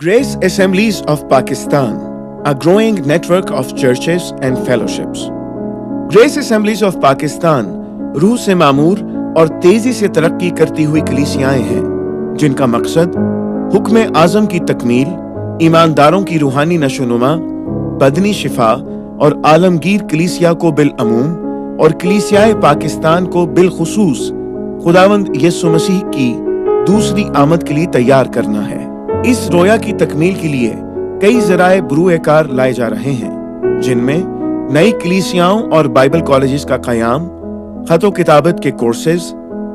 Grace Assemblies of Pakistan, a growing network of churches and fellowships. Grace Assemblies of Pakistan روح سے معمور اور تیزی سے ترقی کرتی ہوئی کلیسیائیں ہیں جن کا مقصد حکم اعظم کی تکمیل ایمانداروں کی روحانی نشونما، بدنی شفا اور عالمگیر کلیسیا کو بالعموم اور کلیسیائے پاکستان کو بالخصوص خداوند یسو مسیح کی دوسری آمد کے لیے تیار کرنا ہے اس رویا کی تکمیل کے لیے کئی ذرائع بروئے کار لائے جا رہے ہیں، جن میں نئی کلیسیاں اور بائبل کالجز کا قیام، خط و کتابت کے کورسز،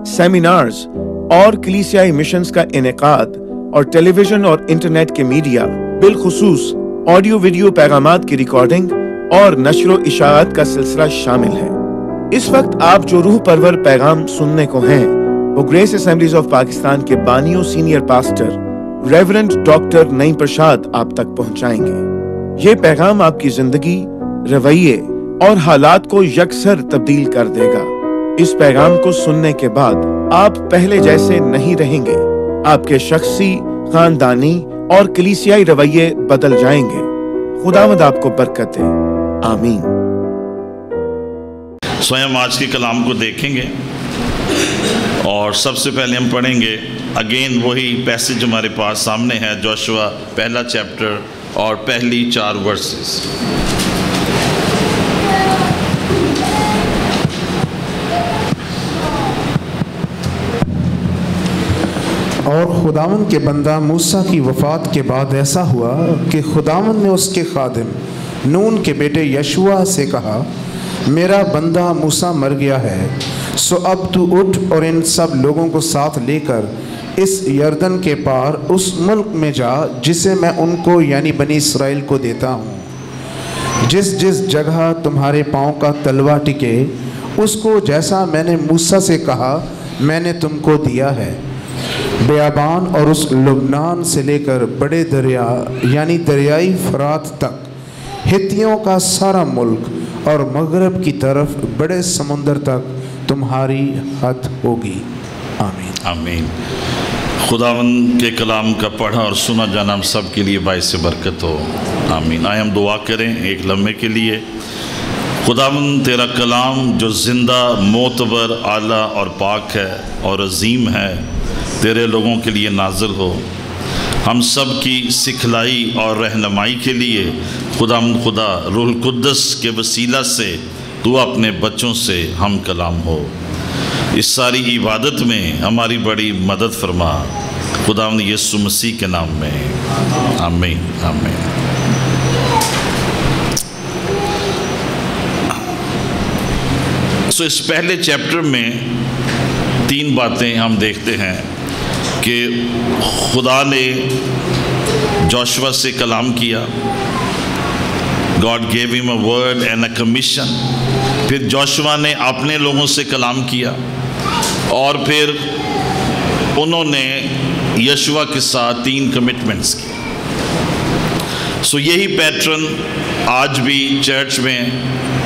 سیمینارز اور کلیسیائی مشنز کا انعقاد اور ٹیلی ویژن اور انٹرنیٹ کے میڈیا، بالخصوص آڈیو ویڈیو پیغامات کی ریکارڈنگ اور نشر و اشاعت کا سلسلہ شامل ہے۔ اس وقت آپ جو روح پرور پیغام سننے کو ہیں، وہ گریس اسمبلیز آف پاکستان کے بانیوں سینئر پاسٹر ریورنڈ ڈاکٹر نئی پرشاد آپ تک پہنچائیں گے۔ یہ پیغام آپ کی زندگی، رویے اور حالات کو یکسر تبدیل کر دے گا۔ اس پیغام کو سننے کے بعد آپ پہلے جیسے نہیں رہیں گے۔ آپ کے شخصی، خاندانی اور کلیسیائی رویے بدل جائیں گے۔ خدا مد آپ کو برکت ہے آمین۔ سوئم آج کے کلام کو دیکھیں گے۔ اور سب سے پہلے ہم پڑھیں گے۔ اگین وہی پیسج ہمارے پاس سامنے ہے جوشوا پہلا چیپٹر اور پہلی چار ورسز اور خداون کے بندہ موسیٰ کی وفات کے بعد ایسا ہوا کہ خداون نے اس کے خادم نون کے بیٹے یشوا سے کہا، میرا بندہ موسیٰ مر گیا ہے سو اب تو اٹھ اور ان سب لوگوں کو ساتھ لے کر اس یردن کے پار اس ملک میں جا جسے میں ان کو یعنی بنی اسرائیل کو دیتا ہوں۔ جس جس جگہ تمہارے پاؤں کا تلوہ ٹکے، اس کو جیسا میں نے موسیٰ سے کہا، میں نے تم کو دیا ہے۔ بیابان اور اس لبنان سے لے کر بڑے دریا یعنی دریائی فرات تک ہتیوں کا سارا ملک اور مغرب کی طرف بڑے سمندر تک تمہاری حد ہوگی۔ آمین۔ آمین۔ خداون کے کلام کا پڑھا اور سنا جانا ہم سب کے لیے باعث برکت ہو۔ آمین۔ آئے ہم دعا کریں ایک لمحے کے لیے۔ خداون تیرا کلام جو زندہ، معتبر، اعلیٰ اور پاک ہے اور عظیم ہے، تیرے لوگوں کے لیے نازل ہو۔ ہم سب کی سکھلائی اور رہنمائی کے لیے خدا من خدا، روح القدس کے وسیلہ سے تو اپنے بچوں سے ہم کلام ہو۔ اس ساری عبادت میں ہماری بڑی مدد فرما۔ خدا یسو مسیح کے نام میں۔ آمین آمین۔ سو اس پہلے چیپٹر میں تین باتیں ہم دیکھتے ہیں کہ خدا نے جوشوا سے کلام کیا۔ God gave him a word and a commission پھر جوشوا نے اپنے لوگوں سے کلام کیا اور پھر انہوں نے یشوا کے ساتھ تین کمٹمنٹس کی۔ سو یہی پیٹرن آج بھی چرچ میں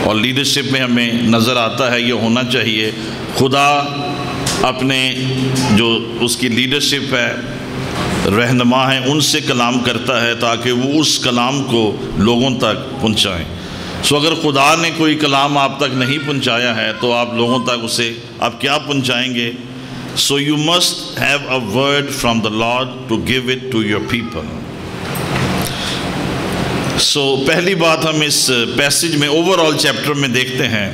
اور لیڈرشپ میں ہمیں نظر آتا ہے، یہ ہونا چاہیے۔ خدا اپنے جو اس کی لیڈرشپ ہے، رہنما ہیں ان سے کلام کرتا ہے تاکہ وہ اس کلام کو لوگوں تک پہنچائیں۔ سو اگر خدا نے کوئی کلام آپ تک نہیں پہنچایا ہے تو آپ لوگوں تک اسے آپ کیا پہنچائیں گے؟ So you must have a word from the lord to give it to your people so پہلی بات ہم اس پیسج میں اوور آل چیپٹر میں دیکھتے ہیں۔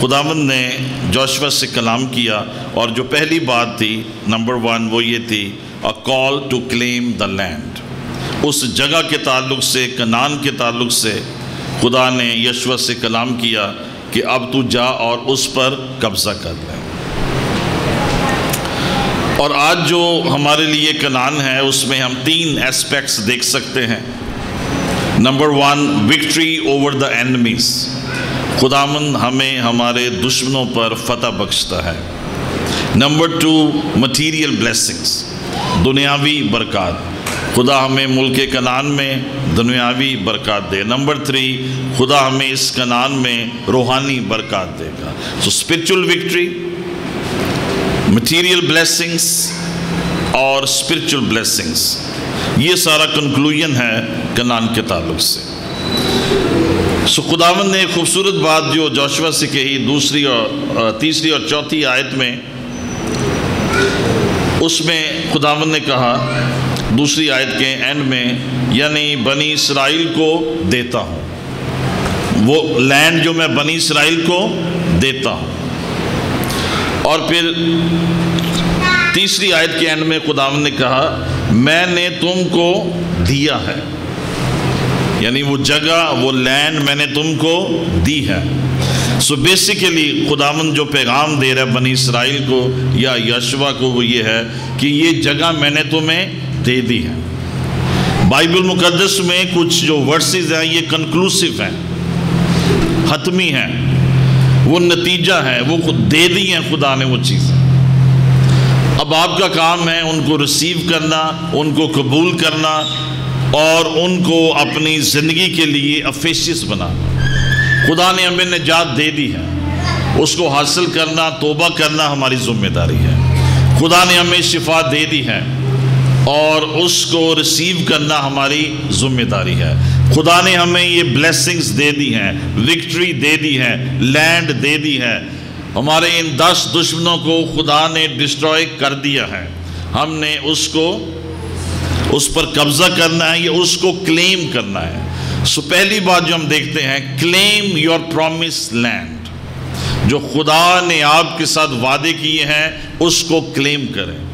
خداوند نے جوشوا سے کلام کیا اور جو پہلی بات تھی، نمبر ون وہ یہ تھی اے call to claim the land اس جگہ کے تعلق سے، کنان کے تعلق سے خدا نے یشوت سے کلام کیا کہ اب تو جا اور اس پر قبضہ کر لیں اور آج جو ہمارے لیے کنان ہے، اس میں ہم تین اسپیکٹس دیکھ سکتے ہیں۔ Number one victory over the enemies خدامن ہمیں ہمارے دشمنوں پر فتح بخشتا ہے۔ نمبر ٹو مٹیریل بلیسنگز دنیاوی برکات۔ خدا ہمیں ملک کنان میں دنیاوی برکات دے۔ نمبر تھری، خدا ہمیں اس کنان میں روحانی برکات دے گا۔ So spiritual victory material blessings اور سپیرچول بلیسنگز یہ سارا کنکلوژن ہے کنان کے تعلق سے۔ سو خداون نے خوبصورت بات جو جوشوا سے کہی دوسری اور تیسری اور چوتھی آیت میں، اس میں خداون نے کہا دوسری آیت کے اینڈ میں یعنی بنی اسرائیل کو دیتا ہوں۔ وہ لینڈ جو میں بنی اسرائیل کو دیتا ہوں۔ اور پھر تیسری آیت کے اینڈ میں خداون نے کہا، میں نے تم کو دیا ہے۔ یعنی وہ جگہ، وہ لینڈ میں نے تم کو دی ہے۔ سو بیسیکلی خداون جو پیغام دے رہا ہے بنی اسرائیل کو یا یشوا کو، وہ یہ ہے کہ یہ جگہ میں نے تمہیں دے دی ہے بائبل مقدس میں کچھ جو ورسز ہیں، یہ کنکلوسیو ہیں۔ حتمی ہیں۔ وہ نتیجہ ہے وہ خود دے دی ہیں خدا نے وہ چیزیں۔ اب آپ کا کام ہے ان کو ریسیو کرنا، ان کو قبول کرنا اور ان کو اپنی زندگی کے لیے افیشیس بنانا۔ خدا نے ہمیں نجات دے دی ہے۔ اس کو حاصل کرنا، توبہ کرنا ہماری ذمہ داری ہے۔ خدا نے ہمیں شفا دے دی ہے۔ اور اس کو ریسیو کرنا ہماری ذمہ داری ہے۔ خدا نے ہمیں یہ بلیسنگز دے دی ہیں وکٹری دے دی ہے لینڈ دے دی ہے ہمارے ان دس دشمنوں کو خدا نے ڈسٹروئے کر دیا ہے۔ ہم نے اس کو، اس پر قبضہ کرنا ہے یا اس کو کلیم کرنا ہے۔ سو پہلی بات جو ہم دیکھتے ہیں کلیم یور پرومس لینڈ جو خدا نے آپ کے ساتھ وعدے کیے ہیں، اس کو کلیم کریں۔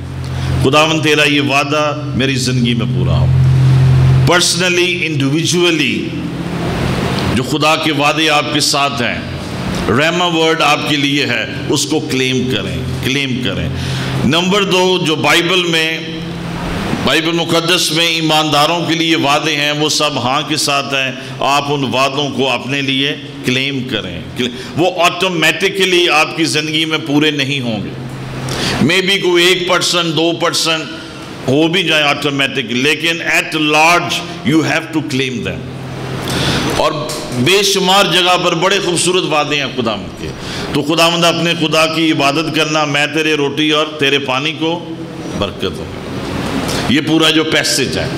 خدا من تیرا یہ وعدہ میری زندگی میں پورا ہو۔ پرسنلی انڈیویجولی جو خدا کے وعدے آپ کے ساتھ ہیں ریما ورڈ آپ کے لیے ہے، اس کو کلیم کریں کلیم کریں۔ نمبر دو، جو بائبل میں، بائبل مقدس میں ایمانداروں کے لیے وعدے ہیں، وہ سب ہاں کے ساتھ ہیں۔ آپ ان وعدوں کو اپنے لیے کلیم کریں۔ وہ آٹومیٹکلی آپ کی زندگی میں پورے نہیں ہوں گے۔ مے بی کوئی ایک پرسنٹ دو پرسنٹ ہو بھی جائیں آٹومیٹک لیکن at large you have to claim them اور بے شمار جگہ پر بڑے خوبصورت وعدے ہیں خدا مند کے۔ تو خدا مند اپنے خدا کی عبادت کرنا، میں تیرے روٹی اور تیرے پانی کو برکت ہوں یہ پورا جو پیسج ہے۔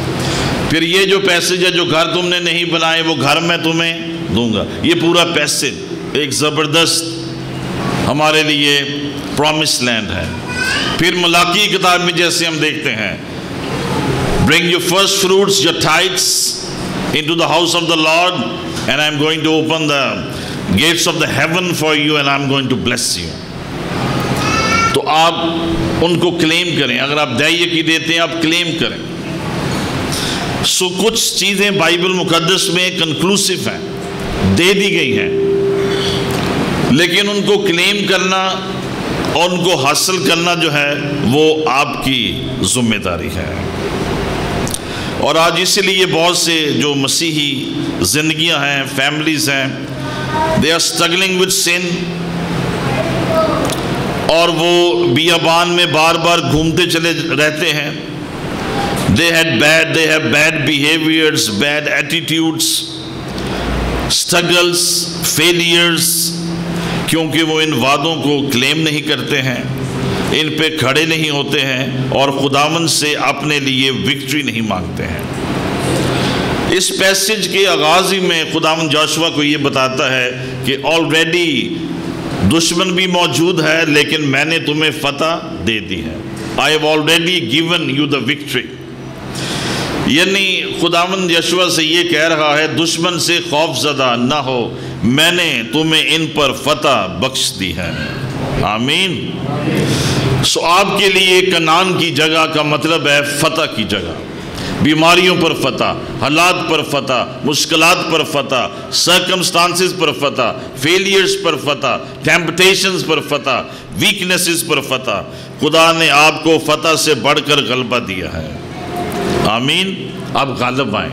پھر یہ جو پیسج ہے، جو گھر تم نے نہیں بنائے، وہ گھر میں تمہیں دوں گا۔ یہ پورا پیسج ایک زبردست ہمارے لیے پرومس لینڈ ہے۔ پھر ملاقی کتاب میں جیسے ہم دیکھتے ہیں bring your first fruits your tithes into the house of the Lord and I am going to open the gates of the heaven for you and I am going to bless you تو آپ ان کو کلیم کریں۔ اگر آپ دائیے کی دیتے ہیں، آپ کلیم کریں۔ سو کچھ چیزیں بائبل مقدس میں کنکلوسیو ہیں، دے دی گئی ہیں۔ لیکن ان کو کلیم کرنا اور ان کو حاصل کرنا جو ہے وہ آپ کی ذمہ داری ہے۔ اور آج اسی لیے بہت سے جو مسیحی زندگیاں ہیں فیملیز ہیں they are struggling with sin اور وہ بیابان میں بار بار گھومتے چلے رہتے ہیں۔ They had bad they have bad behaviours bad attitudes struggles failures کیونکہ وہ ان وعدوں کو کلیم نہیں کرتے ہیں، ان پہ کھڑے نہیں ہوتے ہیں اور خداون سے اپنے لیے وکٹری نہیں مانگتے ہیں۔ اس پیسج کے آغاز ہی میں خداون جوشوا کو یہ بتاتا ہے کہ آلریڈی دشمن بھی موجود ہے، لیکن میں نے تمہیں فتح دے دی ہے۔ I have already given you the victory یعنی خداون یشوا سے یہ کہہ رہا ہے، دشمن سے خوف زدہ نہ ہو، میں نے تمہیں ان پر فتح بخش دی ہے۔ آمین۔ سو آپ کے لیے کنان کی جگہ کا مطلب ہے فتح کی جگہ۔ بیماریوں پر فتح، حالات پر فتح، مشکلات پر فتح سرکمسٹانسز پر فتح فیلئرز پر فتح ٹیمپٹیشنز پر فتح ویکنیسز پر فتح۔ خدا نے آپ کو فتح سے بڑھ کر غلبہ دیا ہے۔ آمین. آپ غالب آئیں.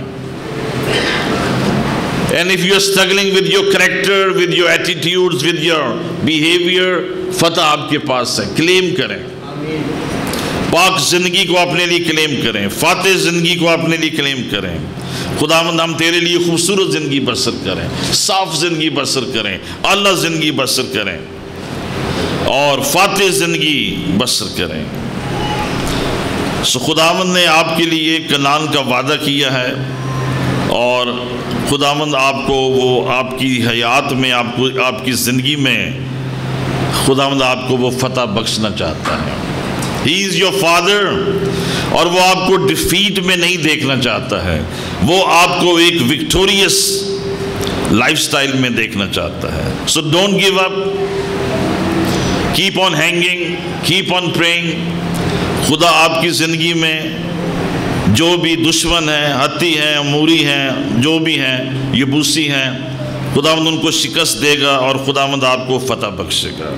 And if you are struggling with your character with your attitudes with your behaviour فتح آپ کے پاس ہے. کلیم کریں. پاک زندگی کو اپنے لیے کلیم کریں. فاتح زندگی کو اپنے لیے کلیم کریں. خدا مند ہم تیرے لیے خوبصورت زندگی بسر کریں. صاف زندگی بسر کریں. اللہ زندگی بسر کریں. اور فاتح زندگی بسر کریں. سو خداوند نے آپ کے لیے کنان کا وعدہ کیا ہے اور خداوند آپ کو وہ آپ کی حیات میں، آپ کو، آپ کی زندگی میں خداوند آپ کو وہ فتح بخشنا چاہتا ہے۔ ہی از یور فادر اور وہ آپ کو ڈیفیٹ میں نہیں دیکھنا چاہتا ہے۔ وہ آپ کو ایک وکٹوریس لائف سٹائل میں دیکھنا چاہتا ہے۔ So don't give up keep on hanging keep on praying خدا آپ کی زندگی میں جو بھی دشمن ہیں ہتی ہیں، موری ہیں، جو بھی ہیں، یبوسی ہیں، خداوند ان کو شکست دے گا اور خداوند آپ کو فتح بخشے گا۔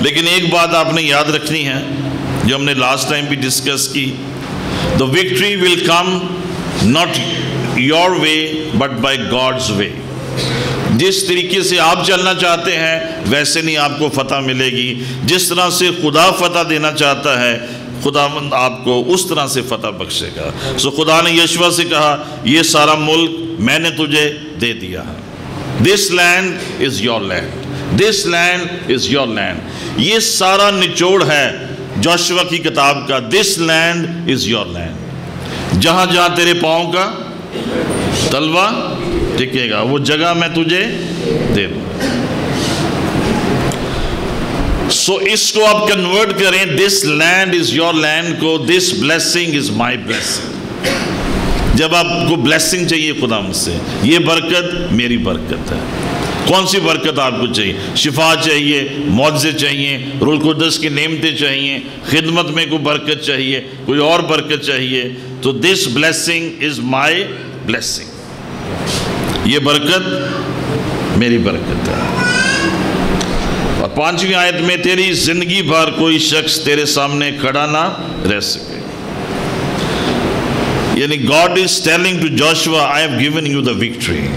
لیکن ایک بات آپ نے یاد رکھنی ہے، جو ہم نے لاسٹ ٹائم بھی ڈسکس کی the victory will come not your way but by God's way جس طریقے سے آپ چلنا چاہتے ہیں، ویسے نہیں آپ کو فتح ملے گی۔ جس طرح سے خدا فتح دینا چاہتا ہے خدا مند آپ کو اس طرح سے فتح بخشے گا۔ سو خدا نے یشوا سے کہا، یہ سارا ملک میں نے تجھے دے دیا۔ ہے this land is your land this land is your land یہ سارا نچوڑ ہے جوشوا کی کتاب کا۔ This land is your land جہاں جہاں تیرے پاؤں کا تلوا ٹکے گا، وہ جگہ میں تجھے دے دوں۔ سو اس کو آپ کنورٹ کریں this land is your land کو this blessing is my blessing جب آپ کو بلیسنگ چاہیے خدا مجھ سے، یہ برکت میری برکت ہے۔ کون سی برکت آپ کو چاہیے؟ شفا چاہیے، معجزے چاہیے، رول قدس کی نعمتیں چاہیے، خدمت میں کوئی برکت چاہیے، کوئی اور برکت چاہیے۔ تو دس بلیسنگ از مائی بلیسنگ یہ برکت میری برکت ہے۔ اور پانچویں آیت میں تیری زندگی بھر کوئی شخص تیرے سامنے کھڑا نہ رہ سکے۔ یعنی God is telling to Joshua I have given you the victory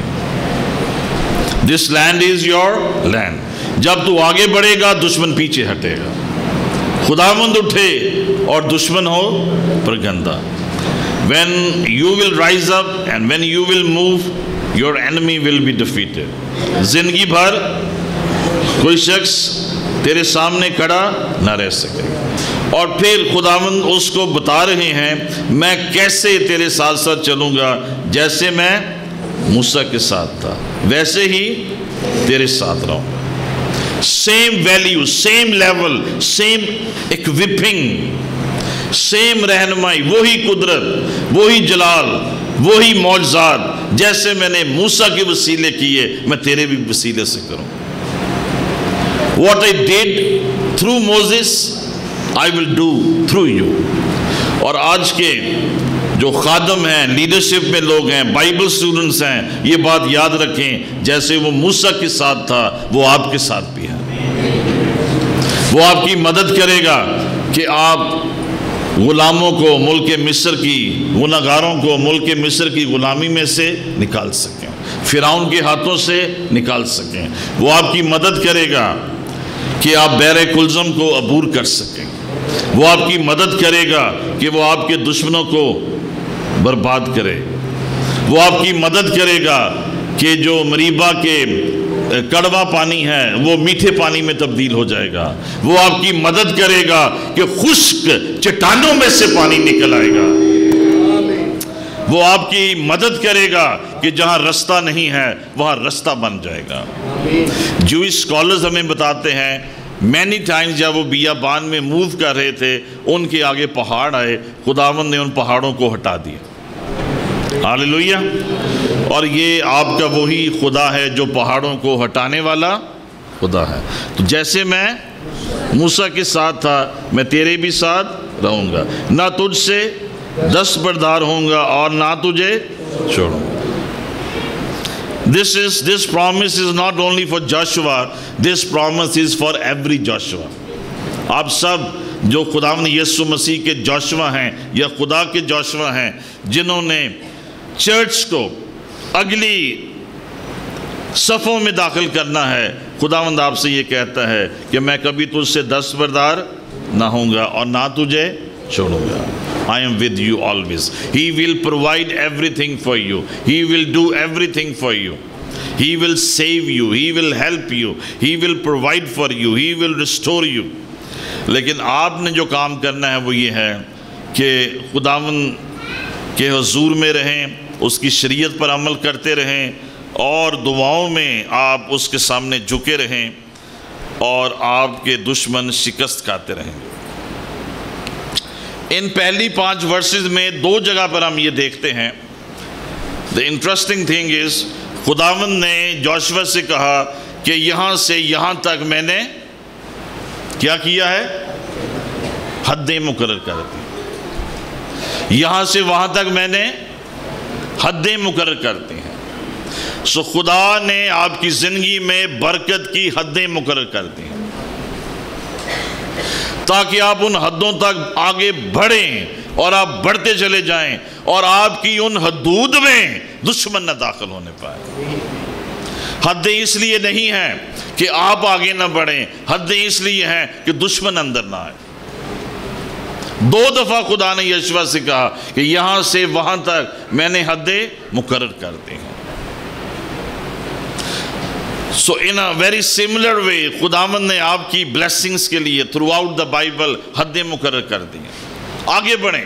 this land is your land جب تو آگے بڑھے گا، دشمن پیچھے ہٹے گا۔ خدا مند اٹھے اور دشمن ہو پر گندا when you will rise up and when you will move your enemy will be defeated زندگی بھر کوئی شخص تیرے سامنے کھڑا نہ رہ سکے۔ اور پھر خداوند اس کو بتا رہے ہیں، میں کیسے تیرے ساتھ ساتھ چلوں گا؟ جیسے میں موسیٰ کے ساتھ تھا، ویسے ہی تیرے ساتھ رہوں۔ Same value same level same equipping same رہنمائی، وہی قدرت، وہی جلال، وہی معجزات، جیسے میں نے موسیٰ کے وسیلے کیے، میں تیرے بھی وسیلے سے کروں۔ What I did through Moses I will do through you اور آج کے جو خادم ہیں لیڈرشپ میں لوگ ہیں بائبل سٹوڈنٹس ہیں، یہ بات یاد رکھیں، جیسے وہ موسیٰ کے ساتھ تھا، وہ آپ کے ساتھ بھی ہے وہ آپ کی مدد کرے گا کہ آپ غلاموں کو ملک مصر کی گناگاروں کو ملک مصر کی غلامی میں سے نکال سکیں۔ فراؤن کے ہاتھوں سے نکال سکیں۔ وہ آپ کی مدد کرے گا کہ آپ بیر کلزم کو عبور کر سکیں۔ وہ آپ کی مدد کرے گا کہ وہ آپ کے دشمنوں کو برباد کرے۔ وہ آپ کی مدد کرے گا کہ جو مریبا کے کڑوا پانی ہے، وہ میٹھے پانی میں تبدیل ہو جائے گا۔ وہ آپ کی مدد کرے گا کہ خشک چٹانوں میں سے پانی نکل آئے گا۔ وہ آپ کی مدد کرے گا کہ جہاں رستہ نہیں ہے، وہاں رستہ بن جائے گا۔ جو اسکالرز ہمیں بتاتے ہیں مینی ٹائمز جب وہ بیابان میں موو کر رہے تھے، ان کے آگے پہاڑ آئے خداون نے ان پہاڑوں کو ہٹا دیا۔ ہاللویہ اور یہ آپ کا وہی خدا ہے جو پہاڑوں کو ہٹانے والا خدا ہے۔ تو جیسے میں موسیٰ کے ساتھ تھا میں تیرے بھی ساتھ رہوں گا۔ نہ تجھ سے دس بردار ہوں گا اور نہ تجھے چھوڑوں گا۔ This is this promise is not only for Joshua, this promise is for every Joshua. آپ سب جو خدا یسو مسیح کے جوشوا ہیں یا خدا کے جوشوا ہیں جنہوں نے چرچ کو اگلی صفوں میں داخل کرنا ہے۔ خداوند آپ سے یہ کہتا ہے کہ میں کبھی تجھ سے دستبردار نہ ہوں گا اور نہ تجھے چھوڑوں گا۔ I am with you always he will provide everything for you he will do everything for you he will save you he will help you he will provide for you he will restore you لیکن آپ نے جو کام کرنا ہے وہ یہ ہے کہ خداون کے حضور میں رہیں۔ اس کی شریعت پر عمل کرتے رہیں اور دعاؤں میں آپ اس کے سامنے جھکے رہیں اور آپ کے دشمن شکست کھاتے رہیں۔ ان پہلی پانچ ورسز میں دو جگہ پر ہم یہ دیکھتے ہیں۔ دا انٹرسٹنگ تھنگ از خداون نے جوشوا سے کہا کہ یہاں سے یہاں تک میں نے کیا کیا ہے؟ حدیں مقرر کر دی۔ یہاں سے وہاں تک میں نے حدیں مقرر کر دی ہیں۔ سو خدا نے آپ کی زندگی میں برکت کی حدیں مقرر کر دی ہیں۔ تاکہ آپ ان حدوں تک آگے بڑھیں اور آپ بڑھتے چلے جائیں اور آپ کی ان حدود میں دشمن نہ داخل ہونے پائے۔ حدیں اس لیے نہیں ہیں کہ آپ آگے نہ بڑھیں، حدیں اس لیے ہیں کہ دشمن اندر نہ آئے۔ دو دفعہ خدا نے یشوا سے کہا کہ یہاں سے وہاں تک میں نے حدیں مقرر کر دی ہیں۔ سو ان ویری سملر وے خداون نے آپ کی بلیسنگز کے لیے تھرو آؤٹ دا بائبل حدیں مقرر کر دی ہیں۔ آگے بڑھیں۔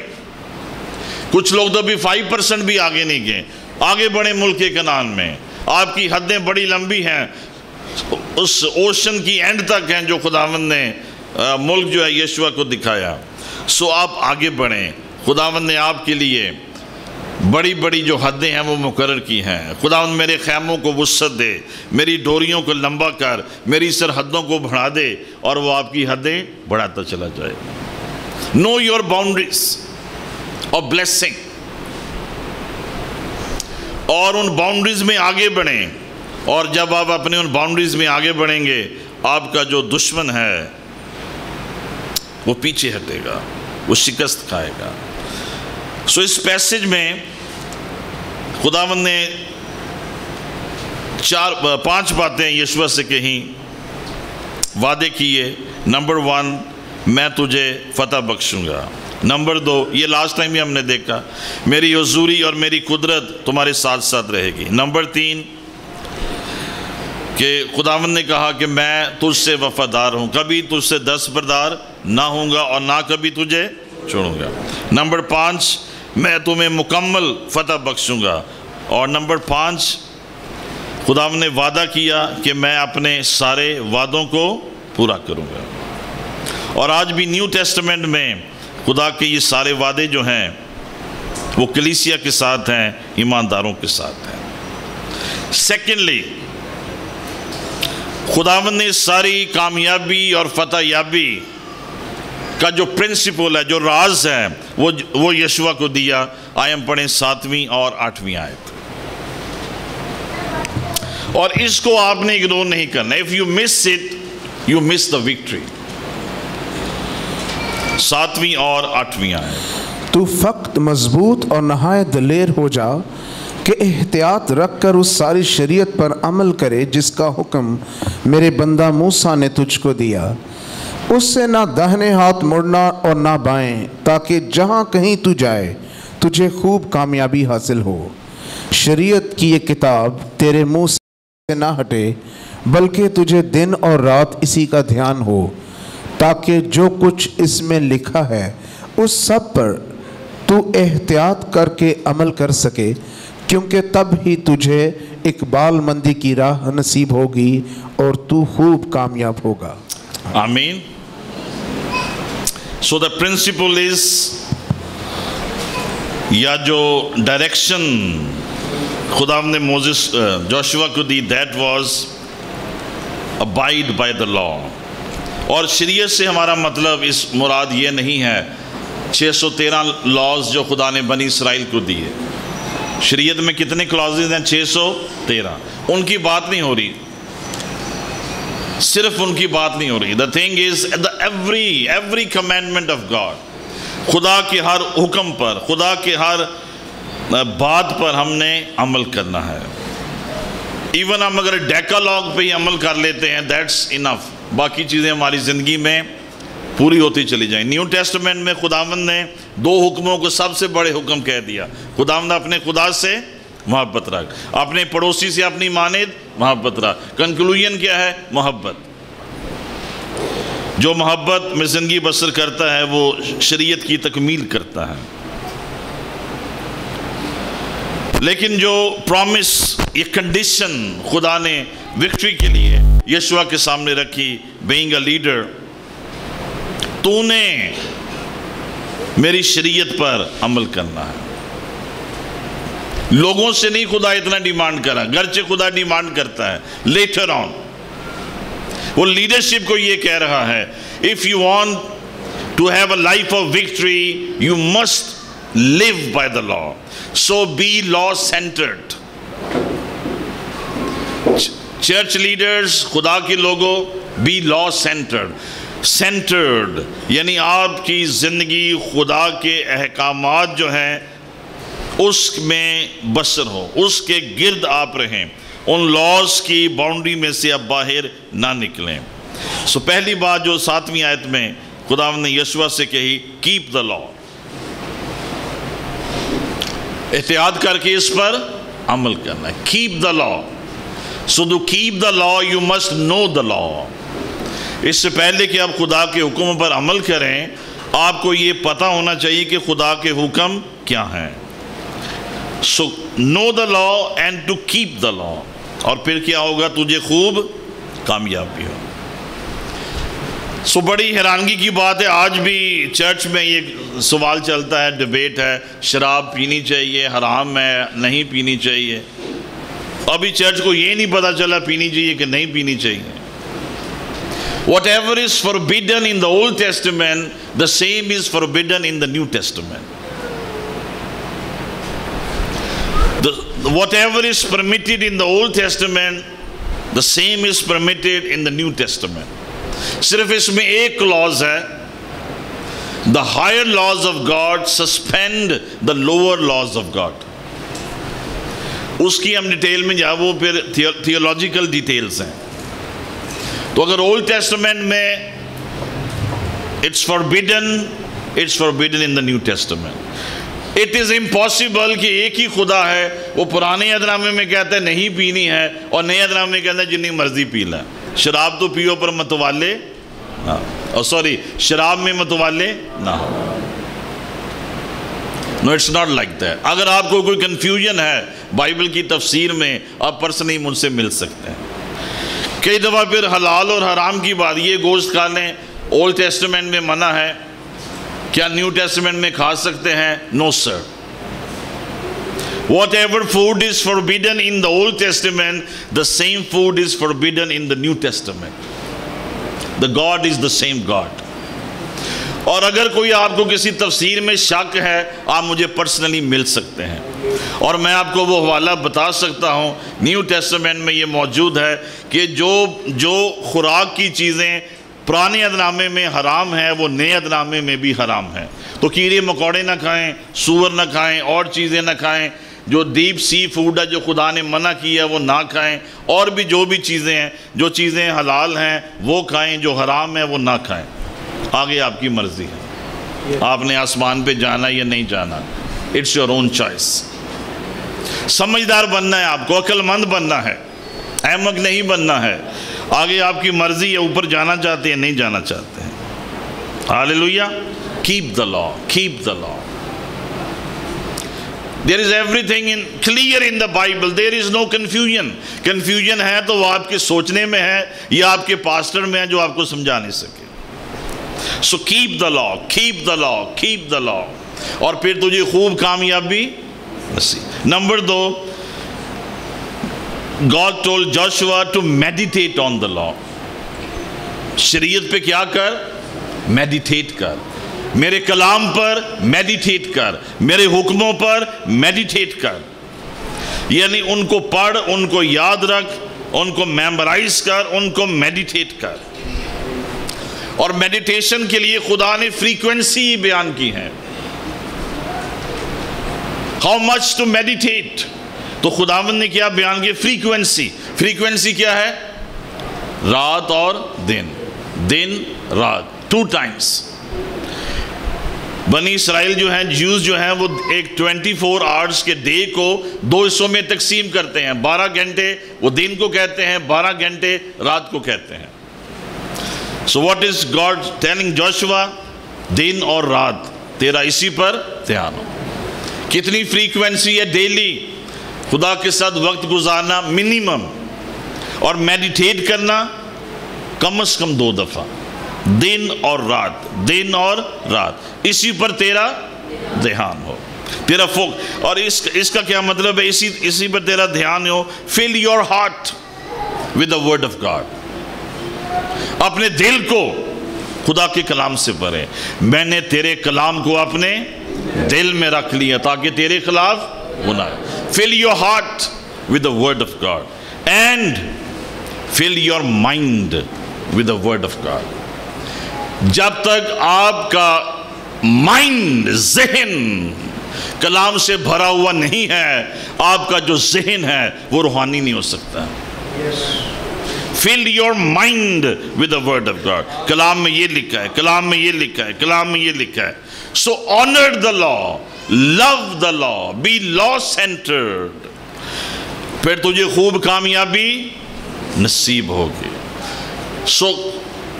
کچھ لوگ تو ابھی فائیو پرسنٹ بھی آگے نہیں گئے۔ آگے بڑھیں ملک کنان میں۔ آپ کی حدیں بڑی لمبی ہیں۔ اس اوشن کی اینڈ تک ہیں جو خداون نے ملک جو ہے یشوا کو دکھایا۔ سو آپ آگے بڑھیں۔ خداون نے آپ کے لیے بڑی بڑی جو حدیں ہیں وہ مقرر کی ہیں۔ خداون میرے خیموں کو وسعت دے، میری ڈوریوں کو لمبا کر، میری سرحدوں کو بڑھا دے اور وہ آپ کی حدیں بڑھاتا چلا جائے۔ نو یور باؤنڈریز اور بلیسنگ اور ان باؤنڈریز میں آگے بڑھیں۔ اور جب آپ اپنے ان باؤنڈریز میں آگے بڑھیں گے، آپ کا جو دشمن ہے وہ پیچھے ہٹے گا، وہ شکست کھائے گا۔ سو اس پیسج میں خداون نے چار، پانچ باتیں یشوا سے کہیں، وعدے کیے۔ نمبر ون، میں تجھے فتح بخشوں گا۔ نمبر دو، یہ لاسٹ ٹائم بھی ہم نے دیکھا، میری حضوری اور میری قدرت تمہارے ساتھ ساتھ رہے گی۔ نمبر تین، کہ خداون نے کہا کہ میں تجھ سے وفادار ہوں۔ کبھی تجھ سے دس بردار نہ ہوں گا اور نہ کبھی تجھے چھوڑوں گا۔ نمبر پانچ، میں تمہیں مکمل فتح بخشوں گا۔ اور نمبر پانچ خداون نے وعدہ کیا کہ میں اپنے سارے وعدوں کو پورا کروں گا۔ اور آج بھی نیو ٹیسٹمنٹ میں خدا کے یہ سارے وعدے جو ہیں، وہ کلیسیا کے ساتھ ہیں، ایمانداروں کے ساتھ ہیں۔ سیکنڈلی خداون نے ساری کامیابی اور فتح یابی کا جو پرنسپل ہے، جو راز ہے، وہ وہ یشوا کو دیا۔ آئے ہم پڑھیں ساتویں اور آٹھویں آیت۔ اور اس کو آپ نے اگنور نہیں کرنا۔ If you miss it you miss the victory ساتویں اور آٹھویں آیت۔ تو فقط مضبوط اور نہایت دلیر ہو جا کہ احتیاط رکھ کر اس ساری شریعت پر عمل کرے جس کا حکم میرے بندہ موسیٰ نے تجھ کو دیا۔ اس سے نہ دہنے ہاتھ مڑنا اور نہ بائیں، تاکہ جہاں کہیں تو جائے، تجھے خوب کامیابی حاصل ہو۔ شریعت کی یہ کتاب تیرے منہ سے نہ ہٹے، بلکہ تجھے دن اور رات اسی کا دھیان ہو، تاکہ جو کچھ اس میں لکھا ہے، اس سب پر تو احتیاط کر کے عمل کر سکے، کیونکہ تب ہی تجھے اقبال مندی کی راہ نصیب ہوگی اور تو خوب کامیاب ہوگا۔ آمین۔ سو دا پرنسپل از یا جو ڈائریکشن خدا نے موزس جوشوا uh, کو دی that was abide by the law اور شریعت سے ہمارا مطلب اس مراد یہ نہیں ہے چھ سو تیرہ لاز جو خدا نے بنی اسرائیل کو دیے شریعت میں کتنے کلازز ہیں چھ سو تیرہ؟ ان کی بات نہیں ہو رہی۔ صرف ان کی بات نہیں ہو رہی۔ The thing is the every every commandment of God خدا کے ہر حکم پر، خدا کے ہر بات پر ہم نے عمل کرنا ہے۔ ایون ہم اگر ڈیکالاگ پہ ہی عمل کر لیتے ہیں دیٹس انف باقی چیزیں ہماری زندگی میں پوری ہوتی چلی جائیں۔ نیو ٹیسٹمنٹ میں خداون نے دو حکموں کو سب سے بڑے حکم کہہ دیا۔ خداون نے اپنے خدا سے محبت رکھ، اپنے پڑوسی سے اپنی ماند محبت رکھ کنکلوژن کیا ہے؟ محبت۔ جو محبت میں زندگی بسر کرتا ہے، وہ شریعت کی تکمیل کرتا ہے۔ لیکن جو پرومس یہ کنڈیشن خدا نے وکٹری کے لیے یشوا کے سامنے رکھی بینگ اے لیڈر تو نے میری شریعت پر عمل کرنا ہے۔ لوگوں سے نہیں خدا اتنا ڈیمانڈ کرا، گرچہ خدا ڈیمانڈ کرتا ہے۔ لیٹر آن وہ لیڈرشپ کو یہ کہہ رہا ہے if you want to have a life of victory you must live by the law so be law centred church leaders خدا کے لوگوں بی لا سینٹرڈ سینٹرڈ یعنی آپ کی زندگی خدا کے احکامات جو ہیں اس میں بسر ہو اس کے گرد آپ رہیں، ان لاز کی باؤنڈری میں سے اب باہر نہ نکلیں۔ سو پہلی بات جو ساتویں آیت میں خدا نے یشوا سے کہی کیپ دا لا احتیاط کر کے اس پر عمل کرنا ہے۔ Keep the law so do keep the law you must know the law اس سے پہلے کہ آپ خدا کے حکم پر عمل کریں، آپ کو یہ پتہ ہونا چاہیے کہ خدا کے حکم کیا ہیں۔ So know the law and to keep the law اور پھر کیا ہوگا تجھے خوب کامیابی ہو۔ سو بڑی حیرانگی کی بات ہے۔ آج بھی چرچ میں یہ سوال چلتا ہے ڈبیٹ ہے۔ شراب پینی چاہیے، حرام ہے، نہیں پینی چاہیے۔ ابھی چرچ کو یہ نہیں پتا چلا پینی چاہیے کہ نہیں پینی چاہیے۔ Whatever is forbidden in the old testament the same is forbidden in the new testament whatever is permitted in the old testament the same is permitted in the new testament صرف اس میں ایک کلوز ہے the higher laws of God suspend the lower laws of God اس کی ہم detail میں جا وہ پھر تھیولوجیکل ڈیٹیلز ہیں تو اگر اولڈ ٹیسٹمنٹ میں it's forbidden it's for it is impossible کہ ایک ہی خدا ہے، وہ پرانے ادرامے میں کہتا ہے نہیں پینی ہے اور نئے ادرامے میں کہتا ہے جنہیں مرضی پی لیں شراب تو پیو پر متوالے نہ۔ oh, سوری شراب میں متوالے نہ۔ ہو no it's not like that اگر آپ کو کوئی کنفیوژن ہے بائبل کی تفسیر میں آپ پرسنلی مجھ سے مل سکتے۔ ہیں کئی دفعہ پھر حلال اور حرام کی بات، یہ گوشت کھا لیں اولڈ ٹیسٹمنٹ میں منع ہے۔ کیا نیو ٹیسٹمنٹ میں کھا سکتے ہیں؟ No sir whatever food is forbidden in the old testament the same food is forbidden in the new testament the God is the same God اور اگر کوئی آپ کو کسی تفسیر میں شک ہے، آپ مجھے پرسنلی مل سکتے ہیں۔ اور میں آپ کو وہ حوالہ بتا سکتا ہوں نیو ٹیسٹمنٹ میں یہ موجود ہے کہ جو جو خوراک کی چیزیں پرانے ادنامے میں حرام ہیں وہ نئے ادنامے میں بھی حرام ہیں تو کیڑے مکوڑے نہ کھائیں، سور نہ کھائیں، اور چیزیں نہ کھائیں۔ جو دیپ سی فوڈ ہے، جو خدا نے منع کیا وہ نہ کھائیں۔ اور بھی جو بھی چیزیں ہیں، جو چیزیں حلال ہیں، وہ کھائیں، جو حرام ہیں وہ نہ کھائیں۔ آگے آپ کی مرضی ہے۔ آپ نے آسمان پہ جانا یا نہیں جانا؟ اٹس یور اون چوائس سمجھدار بننا ہے آپ کو عقل مند بننا ہے۔ احمق نہیں بننا ہے۔ آگے آپ کی مرضی ہے اوپر جانا چاہتے ہیں نہیں جانا چاہتے ہیں۔ Hallelujah keep the law keep the law there is everything in clear in the Bible there is no confusion confusion ہے تو وہ آپ کے سوچنے میں ہے یا آپ کے پاسٹر میں ہے جو آپ کو سمجھا نہیں سکے۔ So keep the law keep the law keep the law اور پھر تجھے خوب کامیابی۔ نمبر دو God told Joshua to meditate on the law شریعت پہ کیا کر؟ میڈیٹیٹ کر. میرے کلام پر میڈیٹیٹ کر. میرے حکموں پر میڈیٹیٹ کر. یعنی ان کو پڑھ، ان کو یاد رکھ، ان کو میمورائز کر، ان کو میڈیٹیٹ کر. اور میڈیٹیشن کے لیے خدا نے فریکوینسی بیان کی ہے. ہاؤ مچ ٹو میڈیٹیٹ تو خداون نے کیا بیان کیا فریکوینسی فریکوینسی کیا ہے؟ رات اور دن. دن، رات. ٹو ٹائمس بنی اسرائیل جو ہیں جیوز جو ہیں، وہ ایک ٹوینٹی فور آورس کے ڈے کو دو حصوں میں تقسیم کرتے ہیں. بارہ گھنٹے وہ دن کو کہتے ہیں، بارہ گھنٹے رات کو کہتے ہیں. So what is God telling Joshua دن اور رات. تیرا اسی پر دھیان ہو. کتنی فریکوینسی ہے ڈیلی خدا کے ساتھ وقت گزارنا منیمم اور میڈیٹیٹ کرنا کم از کم دو دفعہ، دن اور رات، دن اور رات۔ اسی پر تیرا دھیان ہو۔ تیرا فوک اور اس اس کا کیا مطلب ہے؟ اسی اسی پر تیرا دھیان ہو۔ Fill your heart with the word of God اپنے دل کو خدا کے کلام سے پڑھے میں نے تیرے کلام کو اپنے دل میں رکھ لیا تاکہ تیرے خلاف ہونا ہے fill your heart with the word of God and fill your mind with the word of God جب تک آپ کا مائنڈ ذہن کلام سے بھرا ہوا نہیں ہے آپ کا جو ذہن ہے وہ روحانی نہیں ہو سکتا۔ Fill your mind with the word of God کلام میں یہ لکھا ہے کلام میں یہ لکھا ہے کلام میں یہ لکھا ہے۔ So honour the law love the law be law centred پھر تجھے خوب کامیابی نصیب ہوگی۔ سو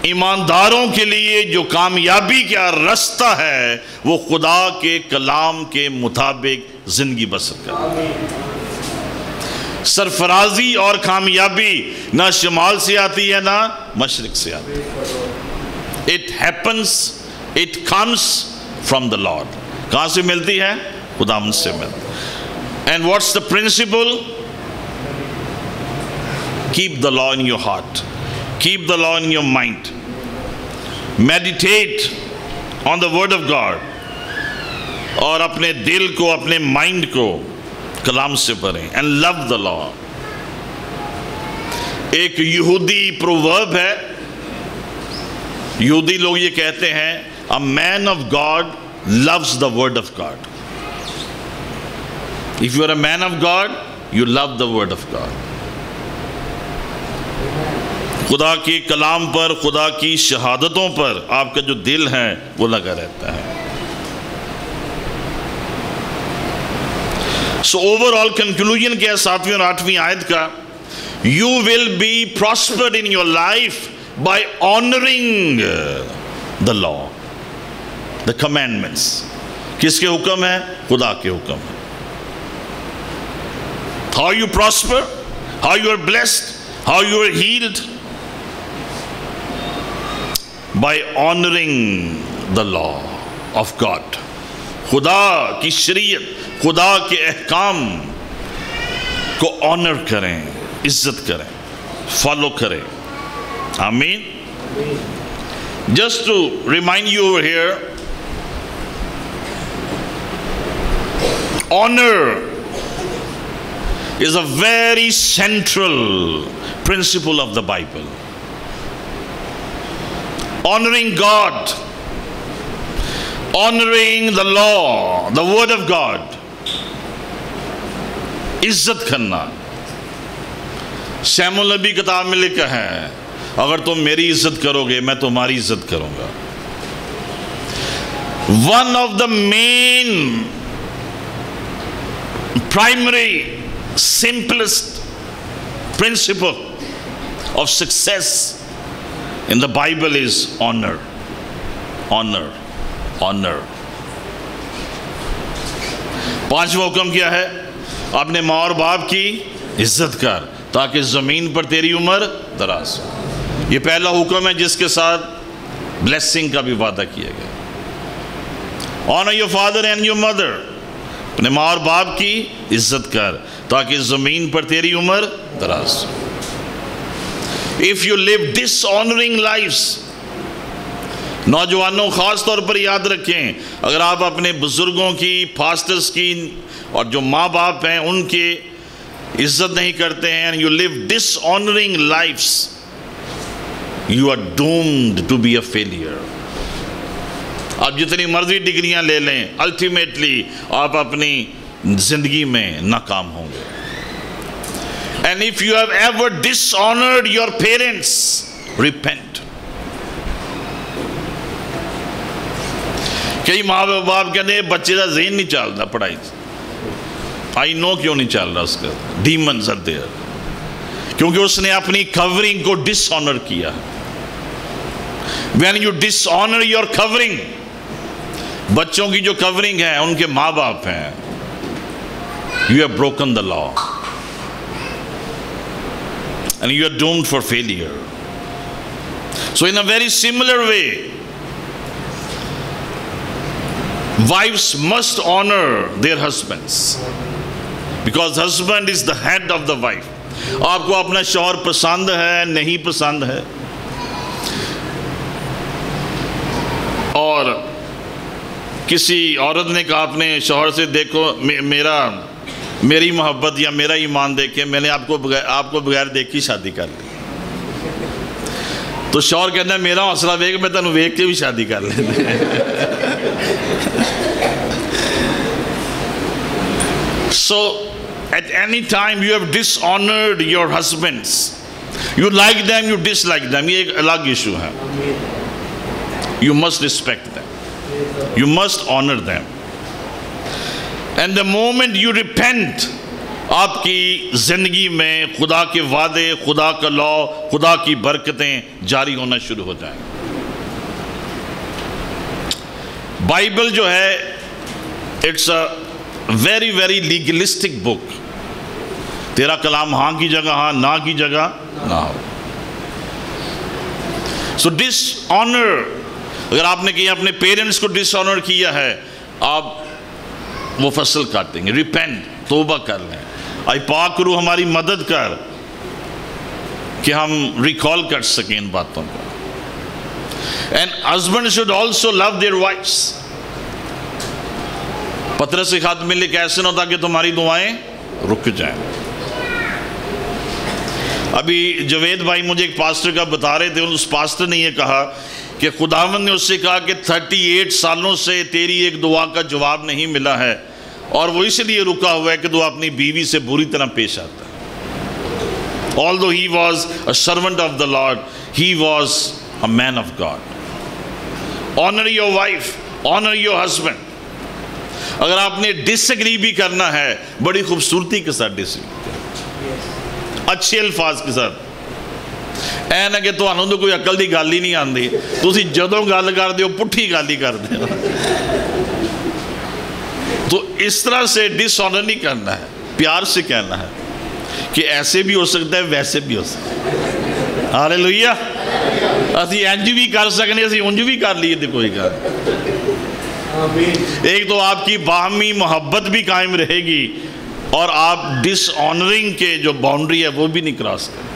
ایمانداروں کے لیے جو کامیابی کا رستہ ہے، وہ خدا کے کلام کے مطابق زندگی بسر کر سرفرازی اور کامیابی نہ شمال سے آتی ہے، نہ مشرق سے آتی ہے۔ It happens it comes from the Lord کہاں سے ملتی ہے؟ خدا سے ملتی and what's the principle keep the law in your heart keep the law in your mind meditate on the word of God اور اپنے دل کو، اپنے مائنڈ کو کلام سے پڑھیں اینڈ لو دا لا ایک یہودی پروورب ہے۔ یہودی لوگ یہ کہتے ہیں a man of God loves the word of God if you are a man of God you love the word of God خدا کے کلام پر، خدا کی شہادتوں پر آپ کا جو دل ہے، وہ لگا رہتا ہے۔ سو اوور آل کنکلوژن کیا ساتویں اور آٹھویں آیت کا you will be prospered in your life by honouring the law the commandments کس کے حکم ہے؟ خدا کے حکم ہے. How you prosper how you are blessed how you are healed by honouring the law of God خدا کی شریعت خدا کے احکام کو آنر کریں عزت کریں فالو کریں. آمین just to remind you over here honour is a very central principle of the Bible honoring God, honoring the law, the word of God, عزت کرنا. سیم النبی کتاب میں لکھا ہے اگر تم میری عزت کرو گے میں تمہاری عزت کروں گا. One of the main primary simplest principle of success in the Bible is honor. Honor. Honor. پانچواں حکم کیا ہے اپنے ماں اور باپ کی عزت کر، تاکہ زمین پر تیری عمر دراز یہ پہلا حکم ہے جس کے ساتھ بلیسنگ کا بھی وعدہ کیا گیا honour your father and your mother اپنے ماں اور باپ کی عزت کر تاکہ زمین پر تیری عمر دراز if you live dishonouring life نوجوانوں خاص طور پر یاد رکھیں، اگر آپ اپنے بزرگوں کی فاسٹرس کی اور جو ماں باپ ہیں، ان کی عزت نہیں کرتے ہیں you live dishonouring life you are doomed to be a failure آپ جتنی مرضی ڈگریاں لے لیں الٹیمیٹلی آپ اپنی زندگی میں ناکام ہوں گے۔ And if you have ever dishonored your parents, repent. کئی ماں باپ کہتے ہیں بچے کا ذہن نہیں چلتا پڑھائی آئی نو کیوں نہیں چل رہا اس کا؟ ڈیمن سر کیونکہ اس نے اپنی کورنگ کو ڈس آنر کیا۔ When you dishonor your covering بچوں کی جو کورنگ ہے، ان کے ماں باپ ہیں۔ You have broken the law and you are doomed for failure so in a very similar way wives must honour their husbands because husband is the head of the wife آپ کو اپنا شوہر پسند ہے، نہیں پسند ہے۔ اور کسی عورت نے کہا اپنے شوہر سے دیکھو میرا میری محبت یا میرا ایمان دیکھے، میں نے آپ کو بغیر آپ کو بغیر دیکھی شادی کر لی۔ تو شوہر کہنا میرا حوصلہ ویک میں تینوں ویک کے بھی شادی کر لیتے so at any time you have dishonoured your husbands you like them you dislike them یہ ایک الگ ایشو ہے۔ You must respect you must honour them and the moment you repent آپ کی زندگی میں خدا کے وعدے خدا کا لا خدا کی برکتیں جاری ہونا شروع ہو جائیں بائبل جو ہے it's a very very legalistic book تیرا کلام ہاں کی جگہ ہاں نہ کی جگہ نہ ہو سو ڈس آنر اگر آپ نے کیا اپنے پیرنٹس کو ڈس آنر کیا ہے، آپ وہ فصل کاٹیں گے۔ ریپینٹ توبہ کر لیں۔ آئی پاک رو ہماری مدد کر کہ ہم ریکال کر سکیں ان باتوں کو۔ And husband should also love their wives پتر سے خاتم میں لکھ ایسے نہ ہوتا کہ تمہاری دعائیں رک جائیں۔ ابھی جوید بھائی مجھے ایک پاسٹر کا بتا رہے تھے، اس پاسٹر نے یہ کہا کہ خداون نے اس سے کہا کہ تھرٹی ایٹ سالوں سے تیری ایک دعا کا جواب نہیں ملا ہے اور وہ اس لیے رکا ہوا ہے کہ تو اپنی بیوی سے بری طرح پیش آتا ہے۔ Although he was a servant of the Lord he was a man of God honour your wife honour your husband اگر آپ نے ڈس ایگری بھی کرنا ہے بڑی خوبصورتی کے ساتھ ڈس اچھے الفاظ کے ساتھ۔ ਐ تو ਕਿ ਤੁਹਾਨੂੰ ਤਾਂ ਕੋਈ ਅਕਲ ਦੀ ਗੱਲ ਹੀ ਨਹੀਂ ਆਉਂਦੀ। ਤੁਸੀਂ ਜਦੋਂ ਗੱਲ ਕਰਦੇ ਹੋ، ਪੁੱਠੀ پٹھی گالی کر ਹੋ। تو اس طرح سے ڈس آنر نہیں کرنا ہے پیار سے کہنا ہے کہ ایسے بھی ہو سکتا ہے ویسے بھی ہو سکتا ہے آلیلویہ اسی انجو بھی کر سکنے اسی انج بھی کر لیے دے کوئی کار ایک تو آپ کی باہمی محبت بھی قائم رہے گی اور آپ ڈس آنرنگ کے جو باؤنڈری ہے وہ بھی نہیں کراس کریں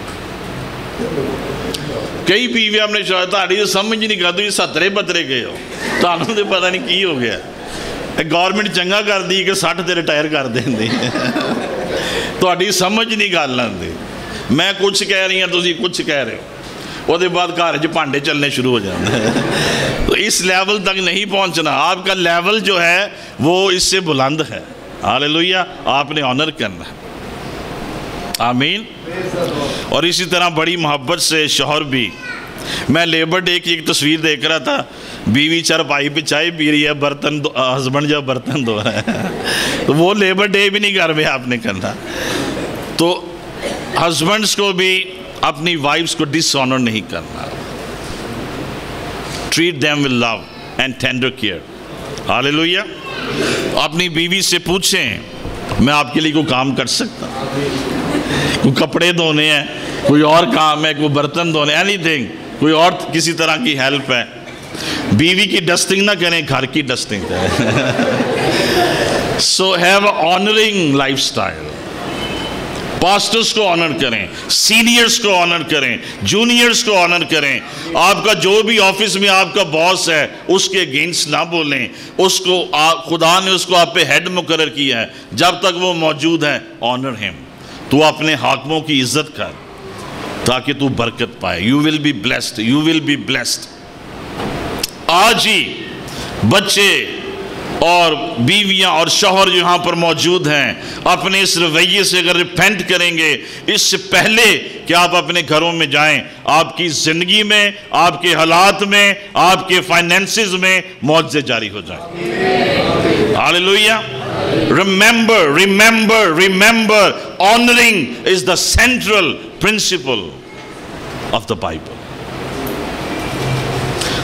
کئی بیوی ہم نے چاہا تھا سمجھ نہیں کرتا یہ سترے بترے گئے ہو تو تو پتہ نہیں کی ہو گیا گورنمنٹ چنگا کر دی کہ سٹھ تے ریٹائر کر دیں تو سمجھ نہیں گل آتی میں کچھ کہہ رہی ہوں تھی کچھ کہہ رہے ہو وہ بعد گھر چ پانڈے چلنے شروع ہو جاتے ہیں تو اس لیول تک نہیں پہنچنا آپ کا لیول جو ہے وہ اس سے بلند ہے ہاللویہ آپ نے آنر کرنا ہے آمین اور اسی طرح بڑی محبت سے شوہر بھی۔ میں لیبر ڈے کی ایک تصویر دیکھ رہا تھا۔ بیوی چار پائی پہ چائے پی رہی ہے، برتن ہسبینڈ جب برتن دھو رہا ہے۔ تو وہ لیبر ڈے بھی نہیں گھر میں آپ نے کرنا۔ تو ہسبینڈس کو بھی اپنی وائفس کو ڈس آنر نہیں کرنا۔ Treat them with love and tender care hallelujah اپنی بیوی سے پوچھیں، میں آپ کے لیے کوئی کام کر سکتا ہوں؟ کوئی کپڑے دھونے ہیں، کوئی اور کام ہے، کوئی برتن دھونے اینی تھنگ کوئی اور کسی طرح کی ہیلپ ہے۔ بیوی کی ڈسٹنگ نہ کریں، گھر کی ڈسٹنگ کریں۔ So have honouring lifestyle pastors کو آنر کریں سینئرز کو آنر کریں جونیئرز کو آنر کریں۔ آپ کا جو بھی آفس میں آپ کا باس ہے، اس کے اگینسٹ نہ بولیں۔ اس کو خدا نے اس کو آپ پہ ہیڈ مقرر کیا ہے۔ جب تک وہ موجود ہے آنر ہم تو اپنے حاکموں کی عزت کر تاکہ تو برکت پائے۔ You will be blessed you will be blessed آج ہی بچے اور بیویاں اور شوہر یہاں پر موجود ہیں، اپنے اس رویے سے اگر ریپینٹ کریں گے، اس سے پہلے کہ آپ اپنے گھروں میں جائیں، آپ کی زندگی میں، آپ کے حالات میں، آپ کے فائنینسز میں معجزے جاری ہو جائیں۔ Hallelujah. Remember, remember, remember. Honoring is the central principle of the Bible.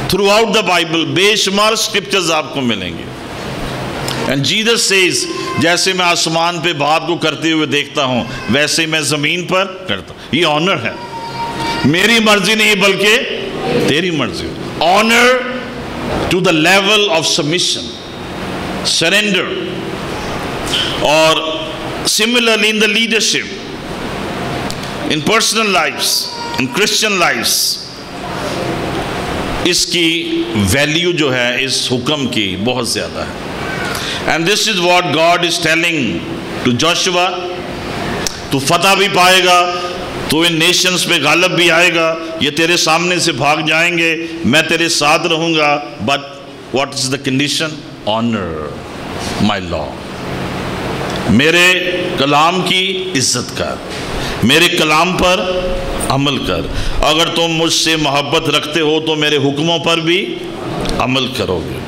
Throughout the Bible, بے scriptures آپ کو ملیں گے And Jesus says, جیسے میں آسمان پہ باپ کو کرتے ہوئے دیکھتا ہوں ویسے میں زمین پر کرتا ہوں یہ آنر ہے میری مرضی نہیں بلکہ تیری مرضی honour to the level of submission surrender اور similarly in the leadership in personal lives in Christian lives اس کی ویلیو جو ہے اس حکم کی بہت زیادہ ہے and this is what God is telling to Joshua تو فتح بھی پائے گا تو ان نیشنز پہ غالب بھی آئے گا یہ تیرے سامنے سے بھاگ جائیں گے میں تیرے ساتھ رہوں گا but what is the condition honour my law میرے کلام کی عزت کر، میرے کلام پر عمل کر۔ اگر تم مجھ سے محبت رکھتے ہو تو میرے حکموں پر بھی عمل کرو گے۔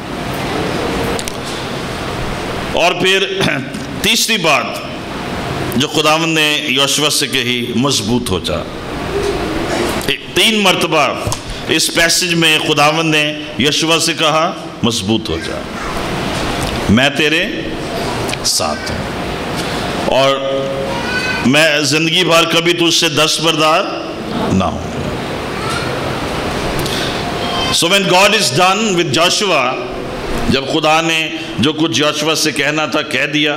اور پھر تیسری بات جو خداون نے یوشوا سے کہی، مضبوط ہو جا۔ تین مرتبہ اس پیسج میں خداون نے یشوا سے کہا، مضبوط ہو جا۔ میں تیرے ساتھ ہوں۔ اور میں زندگی بھر کبھی تجھ سے دست بردار نہ ہوں۔ So when God is done with Joshua جب خدا نے جو کچھ جاشوا سے کہنا تھا کہہ دیا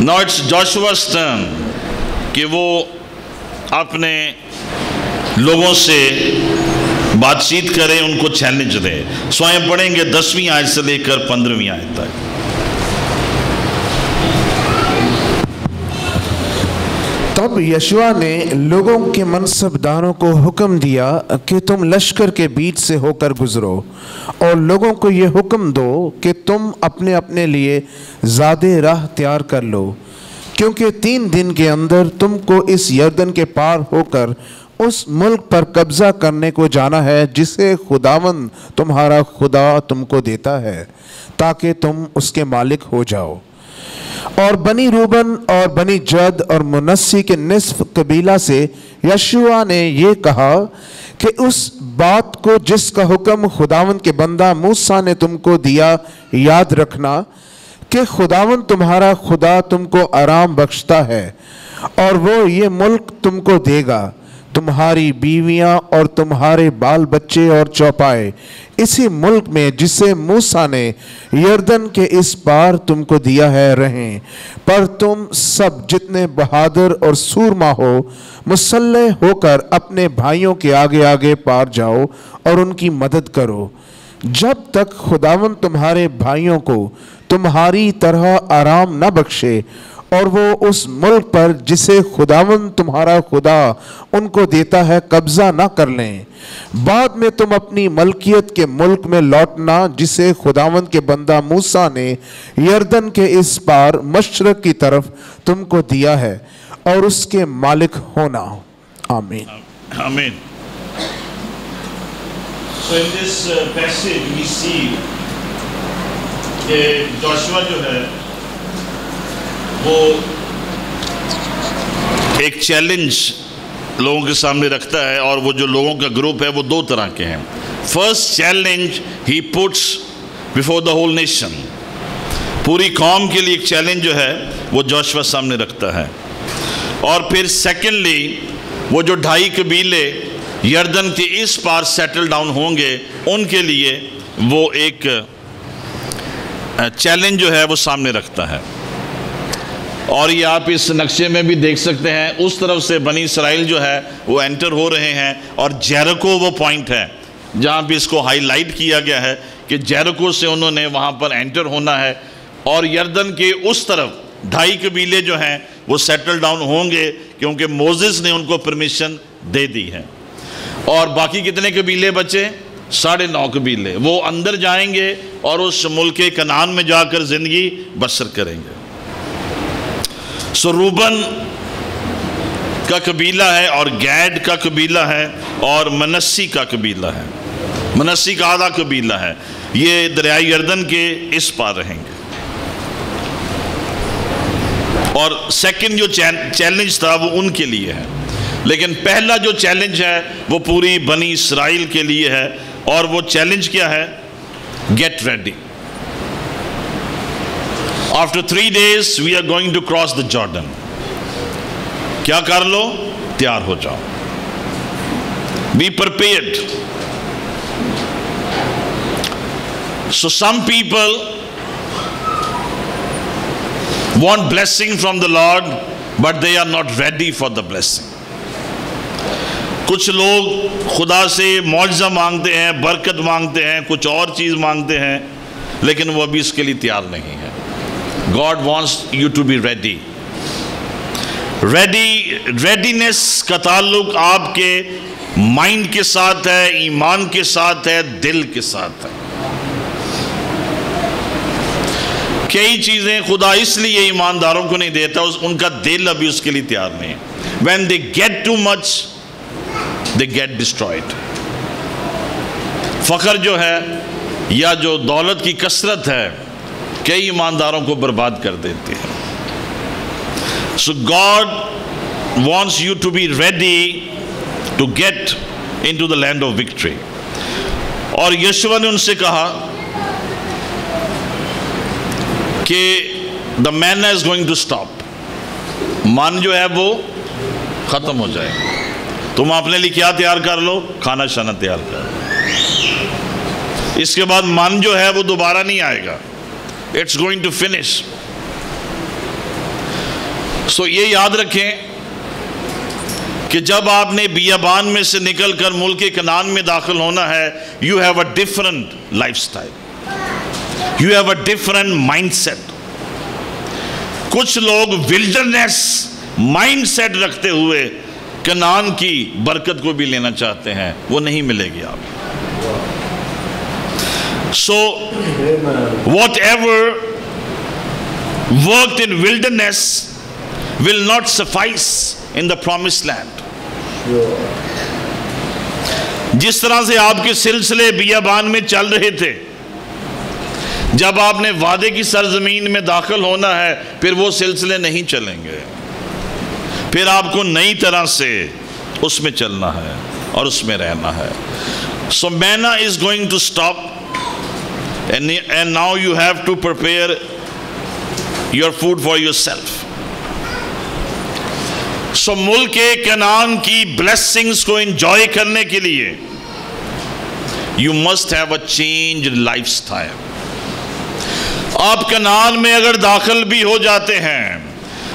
نا اٹس جاشوا ٹرن کہ وہ اپنے لوگوں سے بات چیت کریں، ان کو چیلنج دیں۔ سوائیں پڑھیں گے دسویں آیت سے لے کر پندرہویں آیت تک۔ تب یشوا نے لوگوں کے منصب داروں کو حکم دیا کہ تم لشکر کے بیچ سے ہو کر گزرو، اور لوگوں کو یہ حکم دو کہ تم اپنے اپنے لیے زیادہ راہ تیار کر لو، کیونکہ تین دن کے اندر تم کو اس یردن کے پار ہو کر اس ملک پر قبضہ کرنے کو جانا ہے جسے خداون تمہارا خدا تم کو دیتا ہے، تاکہ تم اس کے مالک ہو جاؤ۔ اور بنی روبن اور بنی جد اور منسی کے نصف قبیلہ سے یشوا نے یہ کہا کہ اس بات کو جس کا حکم خداون کے بندہ موسا نے تم کو دیا، یاد رکھنا کہ خداون تمہارا خدا تم کو آرام بخشتا ہے اور وہ یہ ملک تم کو دے گا۔ تمہاری بیویاں اور تمہارے بال بچے اور چوپائے۔ اسی ملک میں جسے موسیٰ نے یردن کے اس پار تم کو دیا ہے رہیں۔ پر تم سب جتنے بہادر اور سورما ہو، مسلح ہو کر اپنے بھائیوں کے آگے آگے پار جاؤ اور ان کی مدد کرو۔ جب تک خداون تمہارے بھائیوں کو تمہاری طرح آرام نہ بکشے اور وہ اس ملک پر جسے خداون تمہارا خدا ان کو دیتا ہے قبضہ نہ کر لیں۔ بعد میں تم اپنی ملکیت کے ملک میں لوٹنا، جسے خداون کے بندہ موسیٰ نے یردن کے اس پار مشرق کی طرف تم کو دیا ہے اور اس کے مالک ہونا۔ آمین۔ آمین۔ So in this uh, passage we see کہ جوشوا جو ہے وہ ایک چیلنج لوگوں کے سامنے رکھتا ہے اور وہ جو لوگوں کا گروپ ہے وہ دو طرح کے ہیں۔ First challenge he puts before the whole nation پوری قوم کے لیے ایک چیلنج جو ہے وہ جوشوا سامنے رکھتا ہے۔ اور پھر سیکنڈلی وہ جو ڈھائی قبیلے یردن کے اس پار سیٹل ڈاؤن ہوں گے، ان کے لیے وہ ایک چیلنج جو ہے وہ سامنے رکھتا ہے۔ اور یہ آپ اس نقشے میں بھی دیکھ سکتے ہیں، اس طرف سے بنی اسرائیل جو ہے، وہ انٹر ہو رہے ہیں اور جیرکو وہ پوائنٹ ہے۔ جہاں پہ اس کو ہائی لائٹ کیا گیا ہے کہ جیرکو سے انہوں نے وہاں پر انٹر ہونا ہے۔ اور یردن کے اس طرف ڈھائی قبیلے جو ہیں، وہ سیٹل ڈاؤن ہوں گے کیونکہ موزز نے ان کو پرمیشن دے دی ہے۔ اور باقی کتنے قبیلے بچے؟ ساڑھے نو قبیلے۔ وہ اندر جائیں گے اور اس ملک کنان میں جا کر زندگی بسر کریں گے۔ سو روبن کا قبیلہ ہے اور گیڈ کا قبیلہ ہے اور منسی کا قبیلہ ہے۔ منسی کا آدھا قبیلہ ہے۔ یہ دریائے اردن کے اس پار رہیں گے۔ اور سیکنڈ جو چیلنج تھا وہ ان کے لیے ہے۔ لیکن پہلا جو چیلنج ہے وہ پوری بنی اسرائیل کے لیے ہے اور وہ چیلنج کیا ہے؟ Get ready after three days we are going to cross the Jordan کیا کر لو؟ تیار ہو جاؤ. Be prepared so some people want blessing from the Lord but they are not ready for the blessing کچھ لوگ خدا سے معجزہ مانگتے ہیں، برکت مانگتے ہیں، کچھ اور چیز مانگتے ہیں، لیکن وہ ابھی اس کے لیے تیار نہیں ہے God wants you to be ready ready readiness کا تعلق آپ کے مائنڈ کے ساتھ ہے، ایمان کے ساتھ ہے، دل کے ساتھ ہے. کئی چیزیں خدا اس لیے ایمانداروں کو نہیں دیتا ان کا دل ابھی اس کے لیے تیار نہیں ہے. When they get too much they get destroyed فخر جو ہے یا جو دولت کی کثرت ہے کئی ایمانداروں کو برباد کر دیتے ہیں۔ So God wants you to be ready to get into the land of victory اور یشوا نے ان سے کہا کہ the man is going to stop من جو ہے وہ ختم ہو جائے۔ تم اپنے لیے کیا تیار کر لو؟ کھانا شانا تیار کر۔ لو اس کے بعد من جو ہے وہ دوبارہ نہیں آئے گا۔ It's going to finish so یہ یاد رکھیں کہ جب آپ نے بیابان میں سے نکل کر ملک کنان میں داخل ہونا ہے you have a different lifestyle you have a different mindset کچھ لوگ ولڈرنیس مائنڈ سیٹ رکھتے ہوئے کنان کی برکت کو بھی لینا چاہتے ہیں، وہ نہیں ملے گی آپ so whatever work in wilderness will not suffice in the promise land جس طرح سے آپ کے سلسلے بیابان میں چل رہے تھے، جب آپ نے وعدے کی سرزمین میں داخل ہونا ہے، پھر وہ سلسلے نہیں چلیں گے۔ پھر آپ کو نئی طرح سے اس میں چلنا ہے اور اس میں رہنا ہے۔ So manna is going to stop and now you have to prepare your food for yourself so Malik Canaan کی بلیسنگز کو انجوائے کرنے کے لیے you must have a change lifestyle آپ کنان میں اگر داخل بھی ہو جاتے ہیں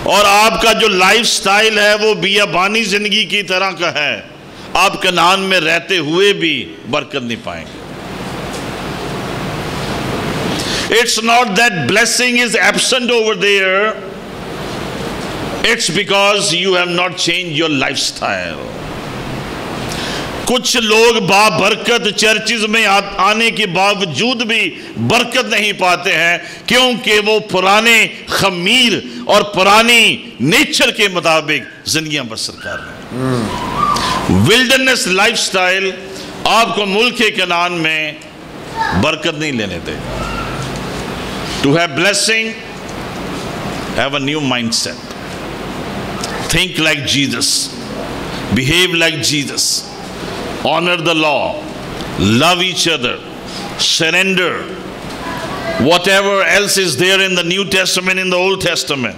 اور آپ کا جو لائف سٹائل ہے وہ بیابانی زندگی کی طرح کا ہے، آپ کنان میں رہتے ہوئے بھی برکت نہیں پائیں گے۔ It's not that blessing is absent over there it's because you have not change your lifestyle کچھ لوگ با برکت چرچز میں آنے کے باوجود بھی برکت نہیں پاتے ہیں کیونکہ وہ پرانے خمیر اور پرانی نیچر کے مطابق زندگیاں بسر کر رہے ہیں۔ ولڈرنس لائف سٹائل آپ کو ملک کے نان میں برکت نہیں لینے دے۔ To To have blessing, have a new mindset. Think like Jesus. Behave like Jesus. Honor the law. Love each other. Surrender. Whatever else is there in the New Testament, in the Old Testament.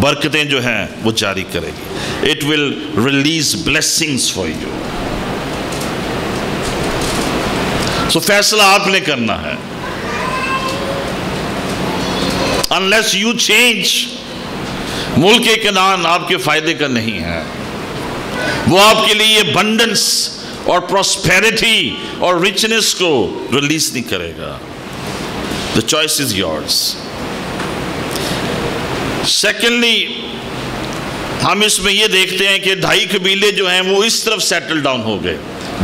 برکتیں جو ہیں وہ جاری کرے گی۔ It will release blessings for you so فیصلہ آپ نے کرنا ہے۔ انلیس یو چینج ملک کے کنان آپ کے فائدے کا نہیں ہے۔ وہ آپ کے لیے بنڈنس اور پروسپیرٹی اور رچنس کو ریلیز نہیں کرے گا۔ The choice is yours secondly ہم اس میں یہ دیکھتے ہیں کہ ڈھائی قبیلے جو ہیں وہ اس طرف سیٹل ڈاؤن ہو گئے۔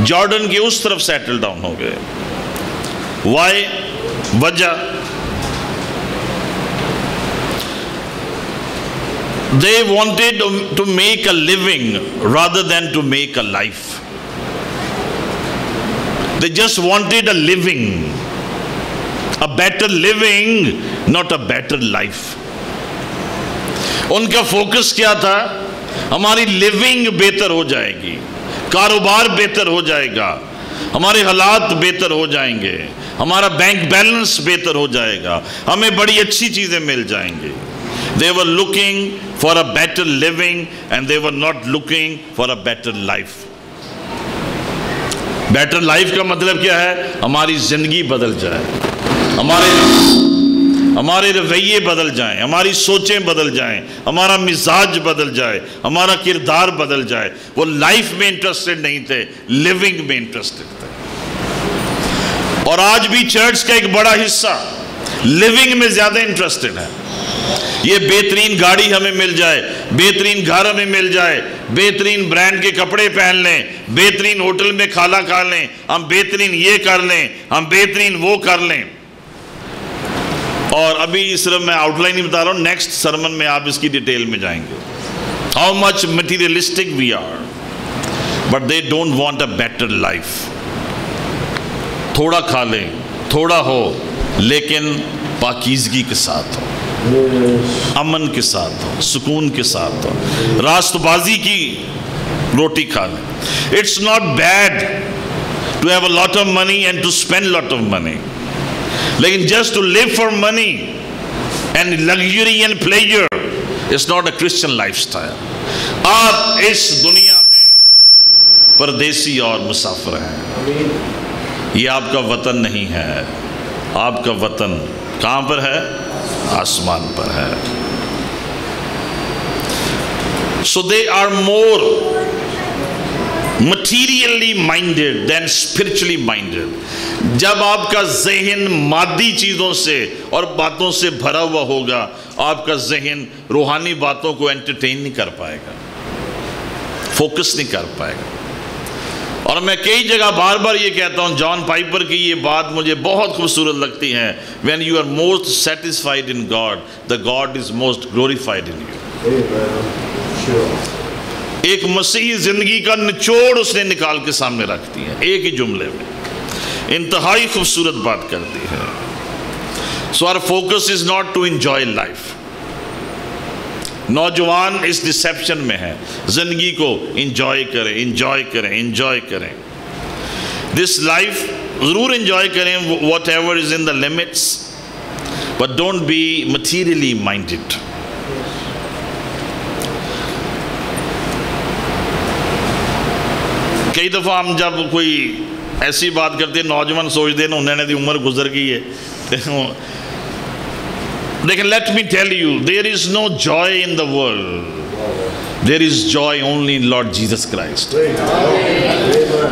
جارڈن کے اس طرف سیٹل ڈاؤن ہو گئے۔ وائی وجہ۔ They wanted to make a living rather than to make a life. They just wanted a living, a better living, not a better life. ان کا فوکس کیا تھا؟ ہماری living بہتر ہو جائے گی، کاروبار بہتر ہو جائے گا، ہمارے حالات بہتر ہو جائیں گے، ہمارا بینک بیلنس بہتر ہو جائے گا، ہمیں بڑی اچھی چیزیں مل جائیں گے they were looking for a better living and they were not looking for a better life better life کا مطلب کیا ہے؟ ہماری زندگی بدل جائے۔ ہمارے ہمارے رویے بدل جائیں، ہماری سوچیں بدل جائیں، ہمارا مزاج بدل جائے، ہمارا کردار بدل جائے۔ وہ لائف میں انٹرسٹڈ نہیں تھے، لیونگ میں انٹرسٹڈ تھے۔ اور آج بھی چرچ کا ایک بڑا حصہ لیونگ میں زیادہ انٹرسٹڈ ہے۔ یہ بہترین گاڑی ہمیں مل جائے، بہترین گھر ہمیں مل جائے، بہترین برانڈ کے کپڑے پہن لیں، بہترین ہوٹل میں کھانا کھا لیں، ہم بہترین یہ کر لیں، ہم بہترین وہ کر لیں۔ اور ابھی صرف میں آؤٹ لائن ہی بتا رہا ہوں نیکسٹ سرمن میں آپ اس کی ڈیٹیل میں جائیں گے۔ How much materialistic we are but they don't want a better life تھوڑا کھا لیں، تھوڑا ہو، لیکن پاکیزگی کے ساتھ ہو۔ امن کے ساتھ ہو، سکون کے ساتھ ہو۔ راست بازی کی روٹی کھا لیں۔ It's not bad to have a lot of money and to spend lot of money لیکن just to live for money and luxury and pleasure it's not a Christian lifestyle آپ اس دنیا میں پردیسی اور مسافر ہیں یہ آپ کا وطن نہیں ہے آپ کا وطن کہاں پر ہے آسمان پر ہے so they are more materially minded than spiritually minded جب آپ کا ذہن مادی چیزوں سے اور باتوں سے بھرا ہوا ہوگا، آپ کا ذہن روحانی باتوں کو انٹرٹین نہیں کر پائے گا فوکس نہیں کر پائے گا۔ اور میں کئی جگہ بار بار یہ کہتا ہوں، جان پائپر کی یہ بات مجھے بہت خوبصورت لگتی ہے when you are most satisfied in God the God is most glorified in you ایک مسیحی زندگی کا نچوڑ اس نے نکال کے سامنے رکھ دی ہے، ایک ہی جملے میں۔ انتہائی خوبصورت بات کرتی ہے۔ So our focus is not to enjoy life نوجوان اس ڈسیپشن میں ہے زندگی کو انجوائے کریں انجوائے کریں انجوائے کریں۔ دس لائف ضرور انجوائے کریں whatever is in the limits but don't be materially minded کئی دفعہ ہم جب کوئی ایسی بات کرتے ہیں، نوجوان سوچتے ہیں انہوں نے دی عمر گزر گئی ہے۔ لیکن let me tell you there is no joy in the world there is joy only in Lord Jesus Christ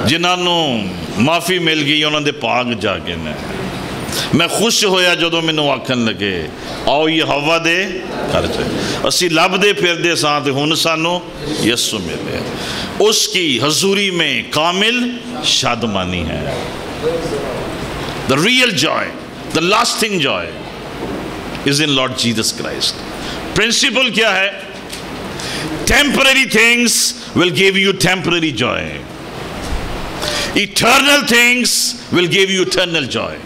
جنہوں معافی مل گئی، انہوں نے پاگ جا کے میں میں خوش ہویا جدو مینو آکھن لگے، آؤ یہ ہوا دے کر جائے اسی لب دے پھر دے ساتھ ہن سانو یسو ملے۔ اس کی حضوری میں کامل شادمانی ہے the real joy the lasting joy is in Lord Jesus Christ principle کیا ہے temporary things will give you temporary joy eternal things will give you eternal joy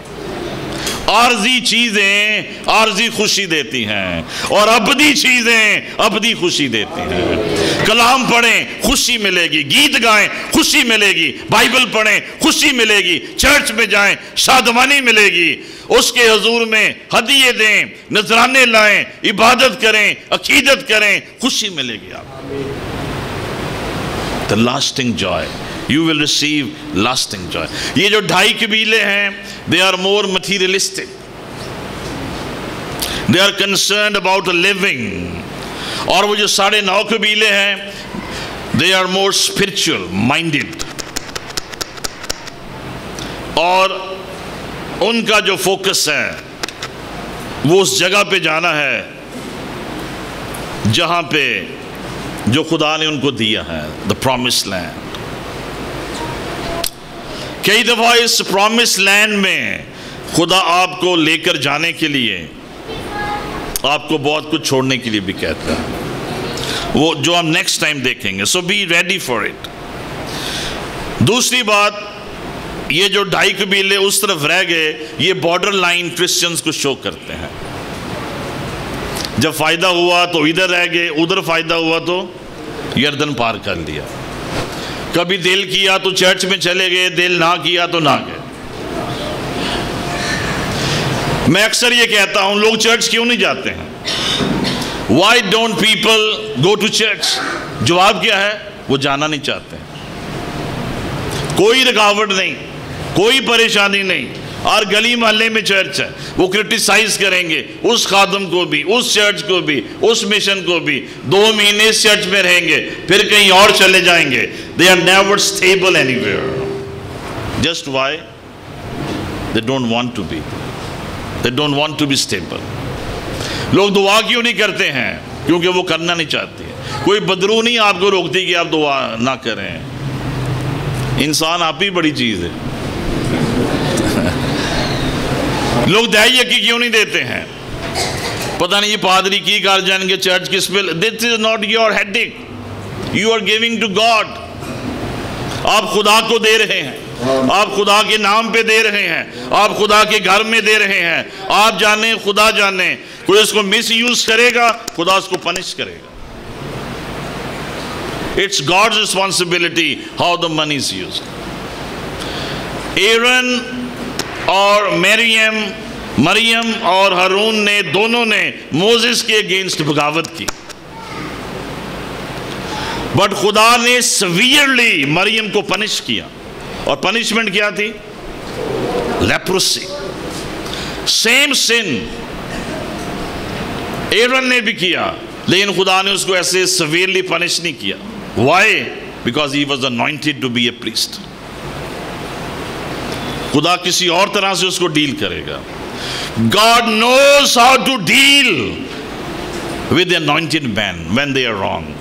عارضی چیزیں عارضی خوشی دیتی ہیں اور ابدی چیزیں ابدی خوشی دیتی ہیں۔ کلام پڑھیں، خوشی ملے گی۔ گیت گائیں، خوشی ملے گی۔ بائبل پڑھیں، خوشی ملے گی۔ چرچ میں جائیں، شادمانی ملے گی۔ اس کے حضور میں ہدیے دیں، نذرانے لائیں، عبادت کریں، عقیدت کریں، خوشی ملے گی آپ the lasting joy you will receive lasting joy یہ جو ڈھائی قبیلے ہیں they are more materialistic they are concerned about living اور وہ جو ساڑھے نو قبیلے ہیں they are more spiritual minded اور ان کا جو فوکس ہے، وہ اس جگہ پہ جانا ہے جہاں پہ جو خدا نے ان کو دیا ہے دا پرومس لینڈ کئی دفعہ اس پرومس لینڈ میں خدا آپ کو لے کر جانے کے لیے آپ کو بہت کچھ چھوڑنے کے لیے بھی کہتا ہے۔ وہ جو ہم نیکسٹ ٹائم دیکھیں گے so be ready for it دوسری بات، یہ جو ڈھائی قبیلے اس طرف رہ گئے، یہ بارڈر لائن کرسچنز کو شو کرتے ہیں۔ جب فائدہ ہوا تو ادھر رہ گئے، ادھر فائدہ ہوا تو یردن پار کر لیا۔ کبھی دل کیا تو چرچ میں چلے گئے، دل نہ کیا تو نہ گئے۔ میں اکثر یہ کہتا ہوں، لوگ چرچ کیوں نہیں جاتے ہیں؟ Why don't people go to church جواب کیا ہے؟ وہ جانا نہیں چاہتے۔ کوئی رکاوٹ نہیں، کوئی پریشانی نہیں۔ اور گلی محلے میں چرچ ہے۔ وہ کرٹیسائز کریں گے۔ اس خادم کو بھی، اس چرچ کو بھی، اس مشن کو بھی۔ دو مہینے اس چرچ میں رہیں گے۔ پھر کہیں اور چلے جائیں گے۔ They are never stable anywhere just why they don't want to be they don't want to be stable لوگ دعا کیوں نہیں کرتے ہیں؟ کیونکہ وہ کرنا نہیں چاہتے۔ کوئی بدرو نہیں آپ کو روکتی کہ آپ دعا نہ کریں۔ انسان آپ ہی بڑی چیز ہے۔ لوگ دہی کی کیوں نہیں دیتے ہیں؟ پتہ نہیں یہ پادری کی کر جائیں گے چرچ کس پہ this is not your headache you are giving to God آپ خدا کو دے رہے ہیں۔ آپ خدا کے نام پہ دے رہے ہیں۔ آپ خدا کے گھر میں دے رہے ہیں۔ آپ جانے، خدا جانے۔ کوئی اس کو مس یوز کرے گا، خدا اس کو پنش کرے گا۔ It's God responsibility how the money is use Aaron اور مریم مریم اور ہارون نے دونوں نے موزس کے اگینسٹ بغاوت کی۔ بٹ خدا نے سویئرلی مریم کو پنش کیا۔ اور پنشمنٹ کیا تھی؟ لیپروسی سیم سن ایرن نے بھی کیا، لیکن خدا نے اس کو ایسے سویئرلی پنش نہیں کیا۔ Why because he was anointed to be a priest خدا کسی اور طرح سے اس کو ڈیل کرے گا۔ God knows how to deal with anointed man when they are wrong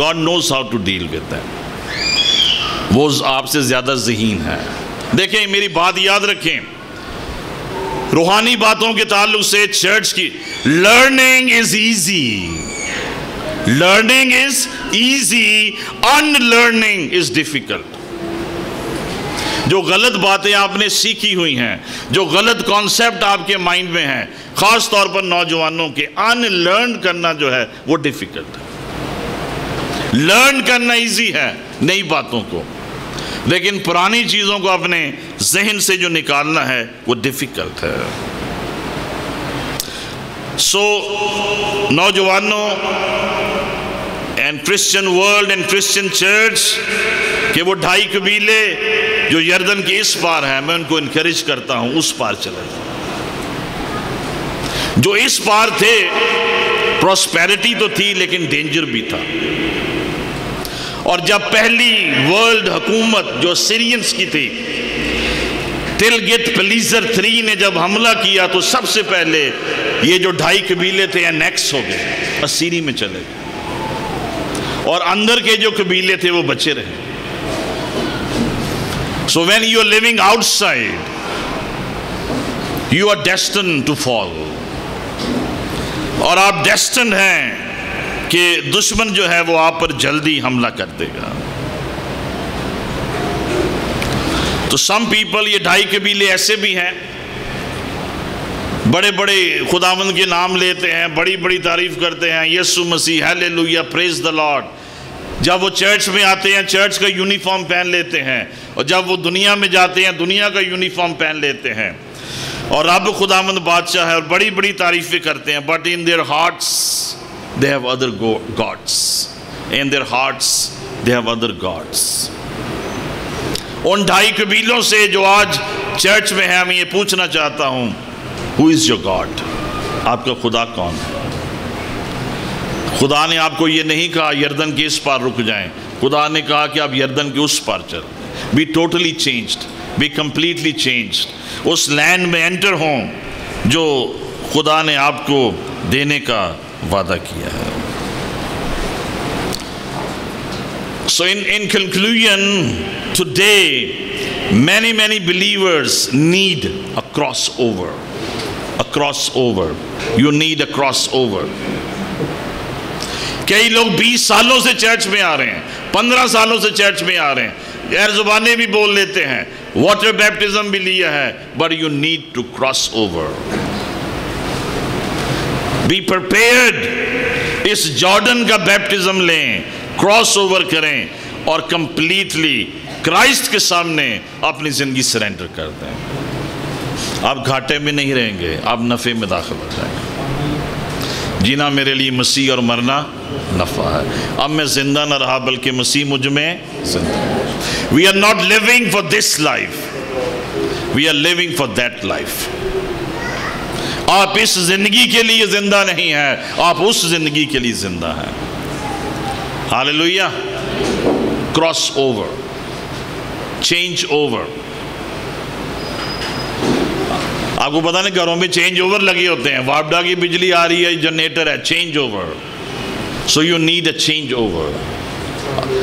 God knows how to deal with them وہ آپ سے زیادہ ذہین ہے۔ دیکھیں، میری بات یاد رکھیں۔ روحانی باتوں کے تعلق سے چرچ کی learning is easy learning is easy unlearning is difficult جو غلط باتیں آپ نے سیکھی ہوئی ہیں، جو غلط کانسیپٹ آپ کے مائنڈ میں ہیں، خاص طور پر نوجوانوں کے ان لرن کرنا جو ہے، وہ ڈیفیکلٹ ہے۔ لرن کرنا ایزی ہے نئی باتوں کو، لیکن پرانی چیزوں کو اپنے ذہن سے جو نکالنا ہے، وہ ڈیفیکلٹ ہے۔ سو نوجوانوں and Christian world and Christian church کہ وہ ڈھائی قبیلے جو یردن کے اس پار ہیں، میں ان کو انکریج کرتا ہوں، اس پار چلے جو اس پار تھے پروسپیرٹی تو تھی، لیکن ڈینجر بھی تھا۔ اور جب پہلی ورلڈ حکومت جو سیرینز کی تھی تلگت پلیزر تھری نے جب حملہ کیا، تو سب سے پہلے یہ جو ڈھائی قبیلے تھے نیکس ہو گئے اسیری میں چلے گئے۔ اور اندر کے جو قبیلے تھے وہ بچے رہے۔ So when you are living outside you are destined to fall اور آپ ڈیسٹن ہیں کہ دشمن جو ہے وہ آپ پر جلدی حملہ کر دے گا۔ تو سم پیپل یہ ڈھائی قبیلے ایسے بھی ہیں بڑے بڑے خداوند کے نام لیتے ہیں، بڑی بڑی تعریف کرتے ہیں، یسو مسیح ہیلیلویا پریز دا لارڈ جب وہ چرچ میں آتے ہیں، چرچ کا یونیفارم پہن لیتے ہیں۔ اور جب وہ دنیا میں جاتے ہیں، دنیا کا یونیفارم پہن لیتے ہیں۔ اور رب خداوند بادشاہ ہے اور بڑی بڑی تعریفیں کرتے ہیں۔ But in their hearts they have other gods in their hearts they have other gods ان ڈھائی قبیلوں سے جو آج چرچ میں ہے میں یہ پوچھنا چاہتا ہوں۔ ہو از یور گاڈ آپ کا خدا کون ہے؟ خدا نے آپ کو یہ نہیں کہا یردن کے اس پار رک جائیں۔ خدا نے کہا کہ آپ یردن کے اس پار چل be totally changed be completely changed us land میں انٹر ہوں جو خدا نے آپ کو دینے کا وعدہ کیا ہے۔ So in in conclusion today many many believers need a cross over a cross over you need a cross over کئی لوگ بیس سالوں سے چرچ میں آ رہے ہیں، پندرہ سالوں سے چرچ میں آ رہے ہیں۔ غیر زبانیں بھی بول لیتے ہیں۔ واٹر بیپٹزم بھی لیا ہے but you need to cross over be prepared us Jordan کا بیپٹزم لیں کراس اوور کریں اور کمپلیٹلی کرائسٹ کے سامنے اپنی زندگی سرینڈر کر دیں۔ آپ گھاٹے میں نہیں رہیں گے آپ نفع میں داخل ہو جائیں گے۔ جینا میرے لیے مسیح اور مرنا نفع ہے۔ اب میں زندہ نہ رہا، بلکہ مسیح مجھ میں زندہ we are not living for this life we are living for that life آپ اس زندگی کے لیے زندہ نہیں ہیں، آپ اس زندگی کے لیے زندہ ہیں۔ Hallelujah cross over change over آپ کو پتا نہیں گھروں میں چینج اوور لگے ہوتے ہیں۔ واپڈا کی بجلی آ رہی ہے جنریٹر ہے change over so you need a change over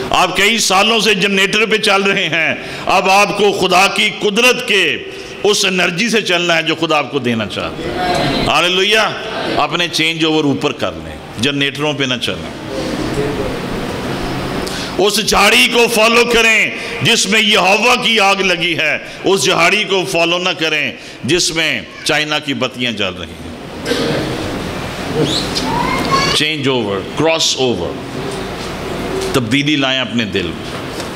آپ کئی سالوں سے جنریٹر پہ چل رہے ہیں۔ اب آپ کو خدا کی قدرت کے اس انرجی سے چلنا ہے جو خدا آپ کو دینا چاہتا ہے ہاللویہ اپنے چینج اوور اوپر کر لیں۔ جنریٹروں پہ نہ چلیں۔ اس جھاڑی کو فالو کریں جس میں یہ ہوا کی آگ لگی ہے۔ اس جھاڑی کو فالو نہ کریں جس میں چائنا کی بتیاں جل رہی ہیں۔ چینج اوور کراس اوور تبدیلی لائیں اپنے دل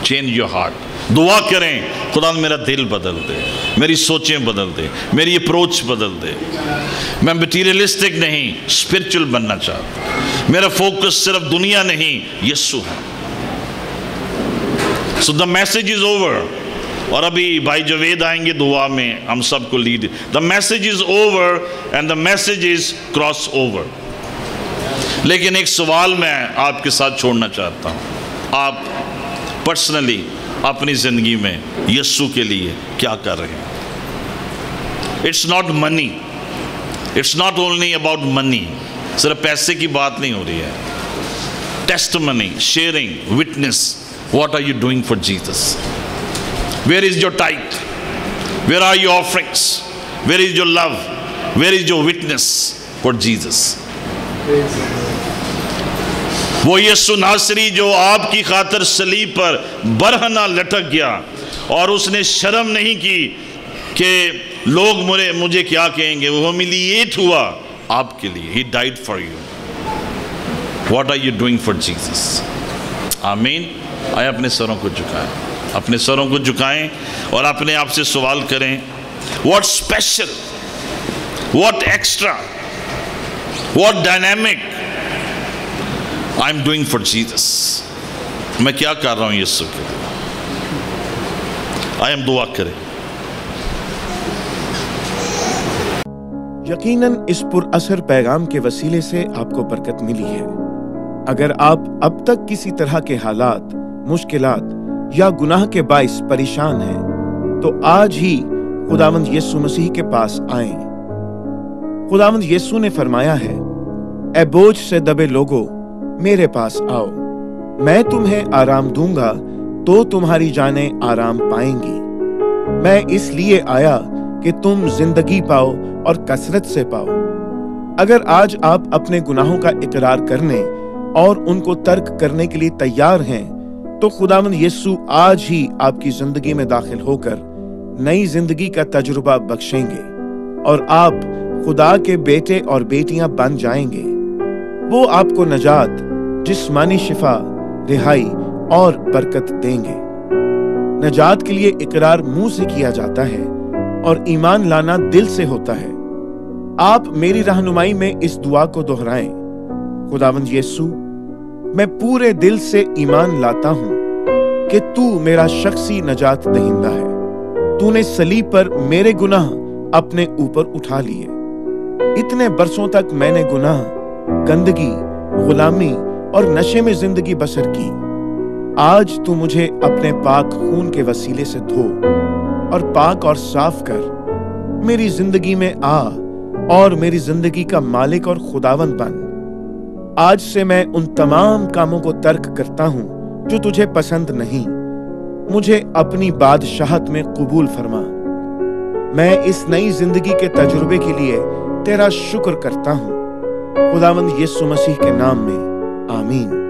چینج یور ہارٹ دعا کریں خدا میرا دل بدل دے، میری سوچیں بدل دے، میری اپروچ بدل دے۔ میں مٹیریلسٹک نہیں اسپرچل بننا چاہتا میرا فوکس صرف دنیا نہیں، یسو ہے۔ سو دا میسج از اوور اور ابھی بھائی جوید آئیں گے دعا میں ہم سب کو lead the message is over and the message is cross over لیکن ایک سوال میں آپ کے ساتھ چھوڑنا چاہتا ہوں. آپ پرسنلی اپنی زندگی میں یسو کے لیے کیا کر رہے ہیں؟ It's not money it's not only about money صرف پیسے کی بات نہیں ہو رہی ہے. Test money sharing witness what are you doing for Jesus where is your tithe where are you offerings where is your love where is your witness for Jesus وہ یسو ناصری جو آپ کی خاطر سلیب پر برہنہ لٹک گیا اور اس نے شرم نہیں کی کہ لوگ مجھے مجھے کیا کہیں گے وہ ہمیلیٹ ہوا آپ کے لیے he died for you what are you doing for Jesus آمین آئے اپنے سروں کو جھکائیں، اپنے سروں کو جھکائیں اور اپنے آپ سے سوال کریں what special what extra what dynamic I am doing for Jesus میں کیا کر رہا ہوں یسو کے لیے؟ آئی ایم دعا کرے یقیناً اس پر اثر پیغام کے وسیلے سے آپ کو برکت ملی ہے۔ اگر آپ اب تک کسی طرح کے حالات مشکلات یا گناہ کے باعث پریشان ہیں، تو آج ہی خداوند یسو مسیح کے پاس آئیں۔ خداوند یسو نے فرمایا ہے، اے بوجھ سے دبے لوگوں، میرے پاس آؤ۔ میں تمہیں آرام دوں گا، تو تمہاری جانیں آرام پائیں گی۔ میں اس لیے آیا کہ تم زندگی پاؤ اور کثرت سے پاؤ۔ اگر آج آپ اپنے گناہوں کا اقرار کرنے اور ان کو ترک کرنے کے لیے تیار ہیں تو خداون یسو آج ہی آپ کی زندگی میں داخل ہو کر نئی زندگی کا تجربہ بخشیں گے اور آپ خدا کے بیٹے اور بیٹیاں بن جائیں گے۔ وہ آپ کو نجات، جسمانی شفا، رہائی اور برکت دیں گے۔ نجات کے لیے اقرار منہ سے کیا جاتا ہے اور ایمان لانا دل سے ہوتا ہے۔ آپ میری رہنمائی میں اس دعا کو دہرائیں۔ خداوند یسو میں پورے دل سے ایمان لاتا ہوں کہ تو میرا شخصی نجات دہندہ ہے۔ تو نے سلیب پر میرے گناہ اپنے اوپر اٹھا لیے۔ اتنے برسوں تک میں نے گناہ، گندگی، غلامی اور نشے میں زندگی بسر کی۔ آج تو مجھے اپنے پاک خون کے وسیلے سے دھو اور پاک اور صاف کر۔ میری زندگی میں آ اور میری زندگی کا مالک اور خداون بن۔ آج سے میں ان تمام کاموں کو ترک کرتا ہوں جو تجھے پسند نہیں۔ مجھے اپنی بادشاہت میں قبول فرما۔ میں اس نئی زندگی کے تجربے کے لیے تیرا شکر کرتا ہوں۔ خداوند یسو مسیح کے نام میں، آمین۔